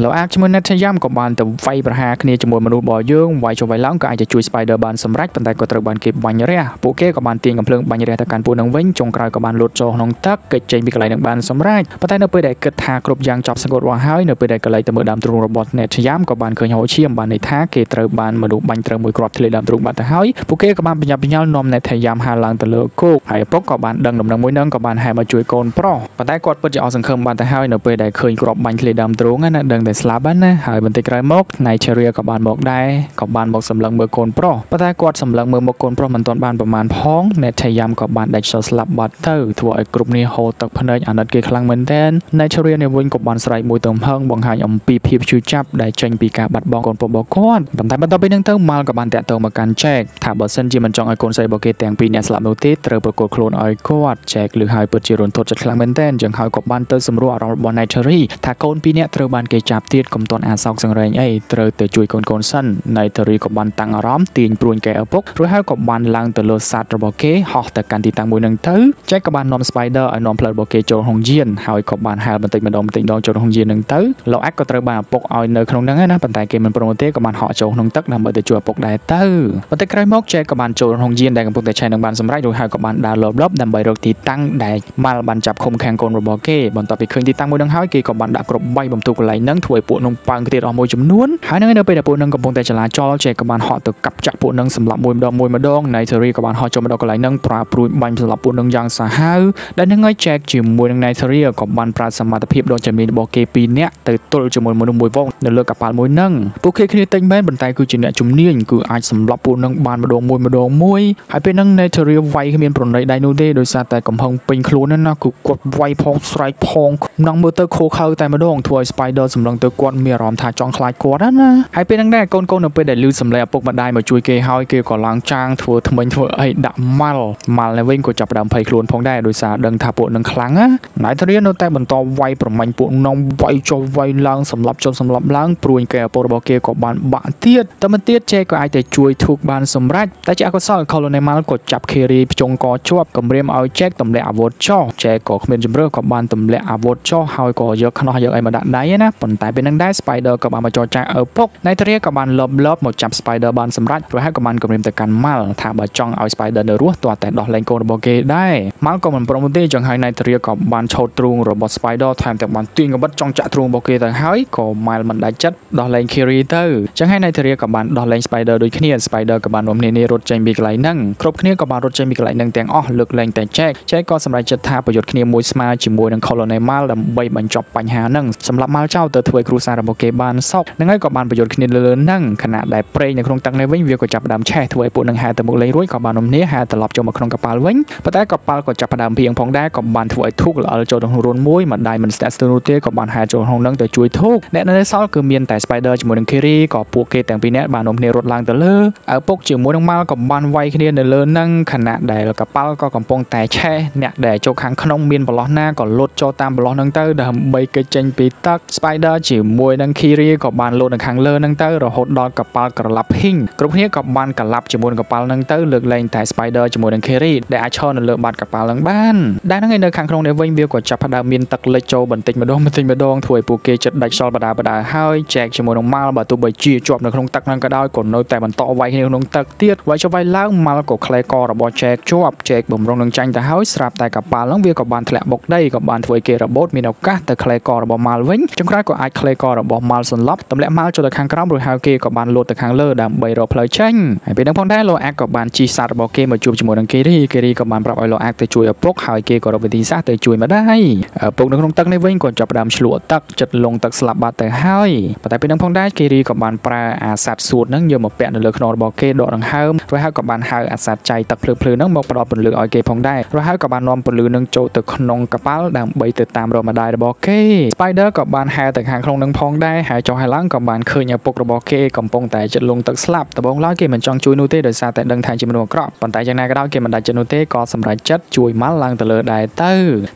លោកអាកជាមួយ Netayam ក៏បានទៅវាយប្រហារគ្នាជាមួយមនុស្សរបស់យើងវាយចុះវាយឡើងក៏អាចទៅជួយ Spider បានសម្រេចប៉ុន្តែក៏ត្រូវបានគេបាញ់រះពួកគេក៏បានទាញកំភ្លើងបាញ់រះទៅកាន់ពួកនឹងវិញចុងក្រោយក៏បានលោតចូលក្នុងទឹកកិច្ចចេញពីកន្លែងនឹងបានសម្រេចប៉ុន្តែនៅពេលដែលគិតថាគ្រប់យ៉ាងចប់សង្កត់រាល់ហើយនៅពេលដែលកន្លែងទៅមើលដើមទ្រូងរបស់ Netayam ក៏បានឃើញហូឈាមបានន័យថាគេត្រូវបានមនុស្សបាញ់ត្រូវមួយគ្រាប់ធ្លាយដើមទ្រូងបាត់ទៅហើយពួកគេក៏បានបញ្ញាប់បញ្ញាល់នាំ Netayam ហាឡើងទៅលើគោកហើយឪពុកក៏បានដឹងដំណឹងមួយនឹងក៏បានហែមកជួយកូនប្រុសប៉ុន្តែគាត់ពិតជាអស់សង្ឃឹមបានទៅហើយនៅពេលដែលឃើញគ្រាប់បាញ់ធ្លាយដើមទ្រូងណាដឹងតែស្លាប់ហើយណាហើយបន្តិចក្រោយមក Nigeria ក៏បានមកដែរក៏បានមកសម្លឹងមើលកូនប្រុសប៉ុន្តែគាត់សម្លឹងមើលមុខកូនប្រុសមិនទាន់បានប្រមាណផង Netayam ក៏បានដាច់ចូលស្លាប់បាត់ទៅធ្វើឲ្យគ្រប់គ្នាហូរទឹកភ្នែកអាណិតគេខ្លាំងមែនទែន Nigeria នេះវិញក៏បានស្រែកមួយទៅហឹងបង្ហាញអំពីភាពឈឺចាប់ដែលចេញពីការបាត់បង់កូនប្រុសរបស់គាត់ប៉ុន្តែបន្ទាប់ពីនឹងទៅម៉ាល់ក៏បានតាក់ទងមកកាន់ចែកថាបើសិនជាមិនចង់ឲ្យកូនស្រីរបស់គេទាំងពីរអ្នកស្លាប់នោះទេត្រូវប្រកួតខ្លួនឲ្យគាត់ចែកឬហើយពិតជារន្ធត់ចិត្តខ្លាំងមែនទែនចឹងហើយក៏បានទៅសម្រួលអារម្មណ៍របស់ Nigeria ថាកូនពីរនាក់ត្រូវបានគេចាប់ទៀតកុំទាន់អាសោកសង្រែងអីត្រូវទៅជួយកូនកូនសិន Nigeria ក៏បានតាំងអារម្មណ៍ទាញព្រួញកែឪពុករួចហើយក៏បានឡើងទៅលើសัตว์របស់គេហោះទៅកាន់ទីតាំងមួយនឹងទៅចែកក៏បាននាំ Spider ឲ្យនាំផ្លូវរបស់គេចូលក្នុងយានហើយក៏បានហែលបន្តិចម្ដងបន្តិចម្ដងចូលក្នុងយាននឹងទៅលោកអាក់ក៏ត្រូវបានឪពុកឲ្យនៅក្នុងហ្នឹងណាប៉ុន្តែគេមិនព្រមទេក៏បានហក់ចូលក្នុងទឹកដើម្បីទៅជួយឪពុកដែរទៅបន្តិចក្រោយមកចែកក៏បានចូលក្នុងយានដែលកំពុងតែឆែកនឹងបានសម្រេចរួចហើយក៏បានដើរលបលបដើម្បីរកទីតាំងដែលម៉ាល់បានចាប់ឃុំខាំងកូនរបស់គេបន្ទាប់ពីឃើញទីតាំងមួយនឹងហើយគេក៏បានដាក់គ្រប់បីបំទុកកន្លែងហ្នឹងធ្វើឲ្យពួកនឹងប៉ើងទៀតអស់មួយចំនួនហើយនៅពេលដែលពួកនឹងកំពុងតែចលាចលចែកក៏បានហក់ទៅកាប់ចាក់ពួកនឹងសម្លាប់មួយម្ដងមួយម្ដង Nightary ក៏បានហោះចូលមកដល់កន្លែងហ្នឹងប្រើព្រួយបាញ់សម្លាប់ពួកនឹងយ៉ាងសាហាវដែលនឹងឲ្យចែកជាមួយនឹង Nightary ក៏បានប្រើសមត្ថភាពដ៏ជំនាញរបស់គេពីរនាក់ទៅទល់ជាមួយមនុស្សមួយវងនៅលើកប៉ាល់មួយហ្នឹងពួកគេគ្នាតិចមែនប៉ុន្តែគឺជាអ្នកជំនាញគឺអាចសម្លាប់ពួកនឹងបានម្ដងមួយម្ដងមួយហើយពេលហ្នឹង Nightary វាយគ្មានប្រណីដៃនោះទេដោយសារតែកំហឹងពេញខ្លួនណាគឺគាត់វាយផងស្រែកផងនឹងមើលទៅខូខើតែម្ដងធ្វើឲ្យ Spider សម្លឹងទៅគាត់មានអារម្មណ៍ថាចង់ខ្លាចគាត់ណាហើយពេលហ្នឹងដែរកូនកូននៅពេលដែលលឺសំឡេងឪពុកម្ដាយមកជួយគេហើយគេក៏ឡើងចាងធ្វើថ្មិញធ្វើអីដាក់ម៉ាល់ម៉ាល់នៅវិញក៏ចាប់ផ្ដើមភ័យខ្លួនផងដែរដោយសារដឹងថាពួកនឹងខ្លាំងណាណៃធារីនៅតែបន្តវាយប្រមាញ់ពួកនំវាយចុះវាយឡើងសម្លាប់ចុះសម្លាប់ឡើងព្រួយគេឪពុករបស់គេក៏បានបាក់ទៀតតែមិនទៀតចេក៏អាចទៅជួយធូកបានសម្រេចតែជាអកុសល Colonel Mal ក៏ចាប់ខេរីភ្ជង់កជាប់គម្រាមឲ្យចែកទម្លាក់អាវុធចោះចែកក៏គ្មានជំរឿក៏បានទម្លាក់អាវុធចោះហើយក៏យកខ្នោះយកអីមកដាក់ដៃណាប៉ុន្តែពេលនឹងដែរ Spider ក៏បានមកចរចាឪពុកណៃធារីក៏បានលបលបមកចាប់ Spider បានសម្រេចរួចហើយក៏បានគម្រាមទៅកាន់ម៉ាល់ថាបើចង់ឲ្យ Spider នៅរស់ទាល់តែដោះលែងកូនរបស់គេដែរម៉ាល់ក៏មិនព្រមទេចឹងហើយណៃធារីក៏បានឆោតទ្រូងរបស់ Spider ថែមទាំងបានទាញកបិតចង់ចាក់ទ្រូងរបស់គេទៅហើយក៏ម៉ាល់មិនដាច់ចិត្តដោះលែង Kiri ទៅចឹងហើយណៃធារីក៏បានដោះលែង Spider ដូចគ្នា Spider ក៏បាននាំគ្នានេះរត់ចេញពីកន្លែងហ្នឹងគ្រប់គ្នាក៏បានរត់ចេញពីកន្លែងហ្នឹងទាំងអស់លើកលែងតែ Jack Jack ក៏សម្រេចចិត្តថាប្រយុទ្ធគ្នាមួយស្មើជាមួយនឹង Colonel Mal ដើម្បីបញ្ចប់បញ្ហាហ្នឹងសម្រាប់ Mal ចោលទៅធ្វើឲ្យគ្រួសាររបស់គេបានសោកហ្នឹងហើយក៏បានប្រយុទ្ធគ្នាលើលើហ្នឹងខណៈដែលប្រេងនៅក្នុងទឹកនេះវិញវាក៏ចាប់ផ្ដើមឆេះធ្វើឲ្យពួកនឹងហែទៅមុខលេងរួចក៏បាននំនេះហែត្រឡប់ចូលមកក្នុងកប៉ាល់វិញប៉ុន្តែកប៉ាល់ក៏ចាប់ផ្ដើមភៀងផងដែរក៏បានធ្វើឲ្យធូកល្អចូលក្នុងរួនមួយម្ដាយមិនស្ទាក់ស្ទើរនោះទេក៏បានហែចូលក្នុងហ្នឹងទៅជួយធូកអ្នកនៅសល់គឺមានតែ Spider ជាមួយនឹង Kiri ក៏ពួកគេទាំងពីរនាក់បាននាំគ្នារត់ឡើងទៅលើឪពុកជាមួយនឹងម៉ាល់ក៏បានវាយគ្នានៅលើហ្នឹងខណៈដែលកប៉ាល់ក៏កំពុងតែឆេះអ្នកដែលចូលខាងក្នុងមានប្រឡោះណាក៏លុតចូលតាមប្រឡោះហ្នឹងទៅដើម្បីគេចចេញពីទឹក Spider ជាមួយនឹង Kiri ក៏បានលោតនៅខាងលើហ្នឹងទៅរហូតដល់កប៉ាល់ក្រឡាប់ហ៊ីងគ្រប់គ្នាក៏បានកឡាប់ជាមួយនឹងកប៉ាល់ហ្នឹងទៅលើកលែងតែ Spider ជាមួយនឹង Kiri ដែលអាចឈរនៅលើបាតកប៉ាល់ហ្នឹងបានដែលហ្នឹងឯនៅខាងក្នុងនេះវិញវាក៏ចាប់ផ្ដើមមានទឹកលិចចូលបន្តិចម្ដងបន្តិចម្ដងធ្វើឲ្យពួកគេចិត្តដាច់សល់បដាបដាហើយចែកជាមួយនឹងម៉ាល់បើទោះបីជាជាប់នៅក្នុងទឹកហ្នឹងក៏ដោយក៏នៅតែបន្តវាយគ្នាក្នុងទឹកទៀតវាយចុះវាយឡើងម៉ាល់ក៏ក្លែករបស់ចែកជាប់ចែកបំរុងនឹងចាញ់ទៅហើយស្រាប់តែកប៉ាល់ហ្នឹងវាក៏បានធ្លាក់បុកដីក៏បានធ្វើឲ្យគេរបូតមានឱកាសទៅក្លែករបស់ម៉ាល់វិញចុងក្រោយក៏អាចក្លែករបស់ម៉ាល់សន្លប់ទម្លាក់ម៉ាល់ចូលទៅខាងក្រោមរួចហើយគេក៏បានលោតទៅខាងលើដើម្បីរកផ្លូវចេញហើយពេលហ្នឹងផងដែរលោកអាក់ក៏បានជីសត្វរបស់គេមកជួបជាមួយនឹងគេរីគេរីក៏បានប្រាប់ឲ្យលោកអាក់ទៅជួយឪពុកហើយគេក៏រកវិធីសាស្ត្រទៅជួយម្ដាយឪពុកនៅក្នុងទឹកនេះវិញក៏ចាប់ផ្ដើមឆ្លក់ទឹកចិត្តលងទឹកស្លាប់បាត់ទៅហើយប៉ុន្តែពេលហ្នឹងផងដែរគេរីក៏បានប្រើអាសត្វសួតហ្នឹងយកមកពាក់នៅលើខ្នងរបស់គេដកដង្ហើមរួចហើយក៏បានហៅអាសត្វចៃទឹកភ្លឺភ្លឺហ្នឹងមកផ្ដល់ពន្លឺឲ្យគេផងដែររួចហើយក៏បាននាំពន្លឺហ្នឹងចូលទៅក្នុងកប៉ាល់ដើម្បីទៅតាមរកម្ដាយរបស់គេ Spider ក៏បានហែទៅខាងក្នុងហ្នឹងផងដែរហើយចុះហើយឡើងក៏បានឃើញឪពុករបស់គេកំពុងតែចិត្តលងទឹកស្លាប់ដំបូងឡើយគេមិនចង់ជួយនោះទេដោយសារតែដឹងថាជាមនុស្សអាក្រក់ប៉ុន្តែយ៉ាងណាក៏ដោយគេមិនដាច់ចិត្តនោះទេក៏សម្រេចចិត្តជួយម៉ាល់ឡើងទៅលើដែរទៅ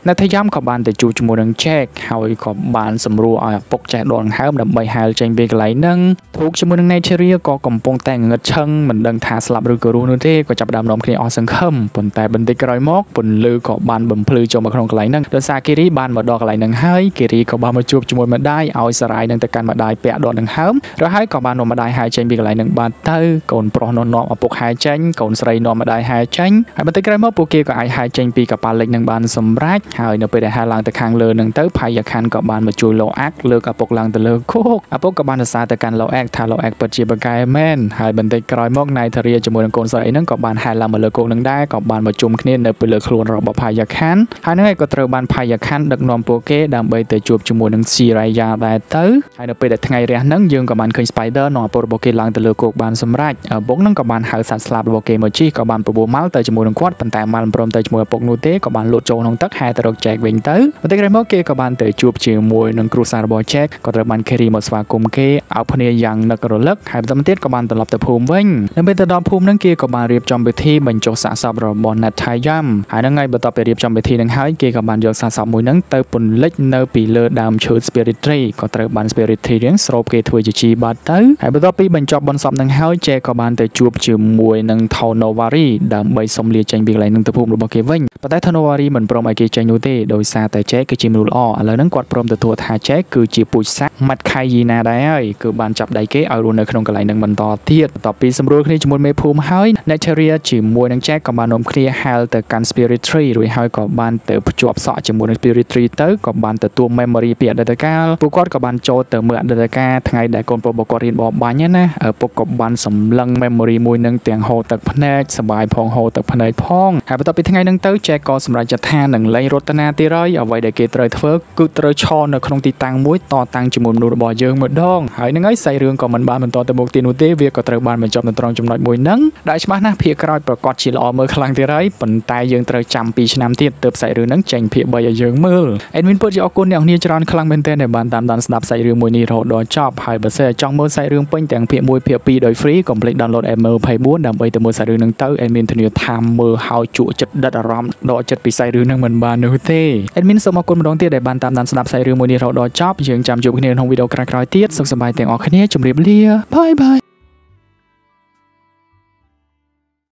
នៅថយ៉ាំក៏បានទៅជួបជាមួយនឹង Jack ហើយក៏បានសម្រួលឲ្យឪពុកចេះដកដង្ហើមដើម្បីហែលចេញពីកន្លែងហ្នឹងធូកជាមួយនឹង Nateria ក៏កំពុងតែងងឹតឈឹងមិនដឹងថាស្លាប់ឬក៏រស់នោះទេក៏ចាប់ផ្ដើមនាំគ្នាអស់សង្ឃឹមប៉ុន្តែបន្តិចក្រោយមកពន្លឺក៏បានបំភ្លឺចូលមកក្នុងកន្លែងហ្នឹងដោយសារគិរីបានមកដល់កន្លែងហ្នឹងហើយគិរីក៏បានមកជួបជាមួយម្ដាយឲ្យសារាយនឹងទៅកាន់ម្ដាយពាក់ដកដង្ហើមរហូតក៏បាននាំម្ដាយហែចេញពីកន្លែងហ្នឹងបានទៅកូនប្រុសនាំនាំឪពុកហែចេញកូនស្រីនាំម្ដាយហែចេញហើយបន្តិចក្រោយមកពួកគេក៏អាចហែចេញពីកប៉ាល់លិចនឹងបានសម្រេចហើយនៅពេលដែលហែឡើងទៅខាងលើនឹងទៅផៃយ៉ាខាន់ក៏បានមកជួយលោអាក់លើកឪពុកឡើងទៅលើគោកឪពុកក៏បានសរសើរទៅកាន់លោអាក់ថាលោអាក់ពិតជាបកែមែនហើយបន្តិចក្រោយមកណៃធារាជាមួយនឹងកូនស្រីហ្នឹងក៏បានហែឡើងមកលើគោកនឹងដែរក៏បានមកជុំគ្នានៅពីលើខ្លួនរបស់ផៃយ៉ាខាន់ហើយនឹងឯងក៏ត្រូវបានផៃយ៉ាខាន់ដឹកនាំពួកគេដើម្បីទៅជួបជាមួយនឹងស៊ីរ៉ៃយ៉ាដែរទៅហើយនៅពេលដែលថ្ងៃរះហ្នឹងយើងក៏បានឃើញ Spider នាំឪពុករបស់គេឡើងទៅលើគោកបានសម្រេចឪពុកហ្នឹងក៏បានហៅសត្វស្លាបរបស់គេមកជិះក៏បានប្រមូលមកទៅជាមួយនឹងគាត់ប៉ុន្តែមកមិនព្រមទៅជាមួយឪពុកនោះទេក៏បានលូតចូលក្នុងទឹកហែទៅរក Jack វិញទៅបន្តិចក្រោយមកគេក៏បានទៅជួបជាមួយនឹងគ្រួសាររបស់ Jack ក៏ត្រូវបាន Carrie មកស្វាគមន៍គេឲ្យភ្នាយ៉ាងនឹករលឹកហើយបន្តទៀតក៏បានត្រឡប់ទៅភូមិវិញនៅពេលទៅដល់ភូមិហ្នឹងគេក៏បានរៀបចំពិធីបញ្ចុះសាកសពរបស់ Nathayam ហើយហ្នឹងហើយបន្ទាប់ពីរៀបចំពិធីហ្នឹងហើយគេក៏បានយកសាកសពមួយហ្នឹងទៅពន្លិចនៅពីលើដើមឈើ Spirit Tree ក៏ត្រូវបាន Spirit Tree រៀងស្រូបគេធ្វើជាជីបាត់ទៅហើយបន្ទាប់ពីបញ្ចប់បុណ្យសពហ្នឹងហើយ Jack ក៏បានទៅជួបជាមួយនឹង Tonowari ដើម្បីសុំលាចេញពីកន្លែងហ្នឹងទៅភូមិរបស់គេវិញប៉ុន្តែ Tonowari មិនព្រមឲ្យគេចេញនោះទេដោយសារតែ Jack គឺជាមនុស្សល្អឥឡូវហ្នឹងគាត់ព្រមទទួលថា Jack គឺជាពូជសាសន៍ម៉ាត់ខៃយីណាដែរហើយគឺបានចាប់ដៃគេឲ្យរស់នៅក្នុងកន្លែងហ្នឹងបន្តទៀតបន្ទាប់ពីសម្រួលគ្នាជាមួយមេភូមិហើយ Nateria ជាមួយនឹង Jack ក៏បាននាំគ្នាហែលទៅកាន់ Spirit Tree រួចហើយក៏បានទៅភ្ជាប់សក់ជាមួយនឹង Spirit Tree ទៅក៏បានទទួល memory ពីអតីតកាលពួកគាត់ក៏បានចូលទៅមើលអតីតកាលថ្ងៃដែលកូនប្រុសរបស់គាត់រៀនបបបាញ់ណាឪពុកក៏បានសម្លឹង memory មួយនឹងទាំងហូរទឹកភ្នែកសបាយផងហូរទឹកភ្នែកផងហើយបន្ទាប់ពីថ្ងៃហ្នឹងទៅ Jack ក៏សម្រេចចិត្តថានឹងលែងរត់នាទៀតហើយអ្វីដែលគេត្រូវធ្វើគឺត្រូវឈរនៅក្នុងទីតាំងមួយតតាំងជាមួយមនុស្សរបស់យើងម្ដងហើយនឹងហើយសាច់រឿងក៏មិនបានបន្តទៅមុខទៀតនោះទេវាក៏ត្រូវបានបញ្ចប់នៅត្រង់ចំណុចមួយហ្នឹងដែលច្បាស់ណាស់ភាគក្រោយប្រកាសជាល្អមើលខ្លាំងទៀតហើយប៉ុន្តែយើងត្រូវចាំ2ឆ្នាំទៀតទើបសាច់រឿងហ្នឹងចេញភាគ3ឲ្យយើងមើលអេដមីនពិតជាអរគុណអ្នកនាងច្រើនខ្លាំងមែនទែនដែលបានតាមដានស្ដាប់សាច់រឿងមួយនេះរហូតដល់ចប់ហើយបើសិនចង់មើលសាច់រឿងពេញទាំងភាគ1ភាគ2ដោយ free កុំភ្លេច download ML24 ដើម្បីទៅមើលសាច់រឿងហ្នឹងទៅអេដមីនធានាថាមើលហើយជក់ចិត្តដិតអារម្មណ៍ដកចិត្តពីសាច់រឿងហ្នឹងមិនបាននោះទេអេដមីនសូមអរគុណម្ដងទៀតដែលបានតាមដានស្ដាប់សាច់រឿងមួយនេះរហូតដល់ចប់យើងចាំជួបគ្នាក្នុងវីដេអូក្រោយៗទៀតសុខសប្បាយទាំងអស់គ្នាជម្រាបលាបាយបាយ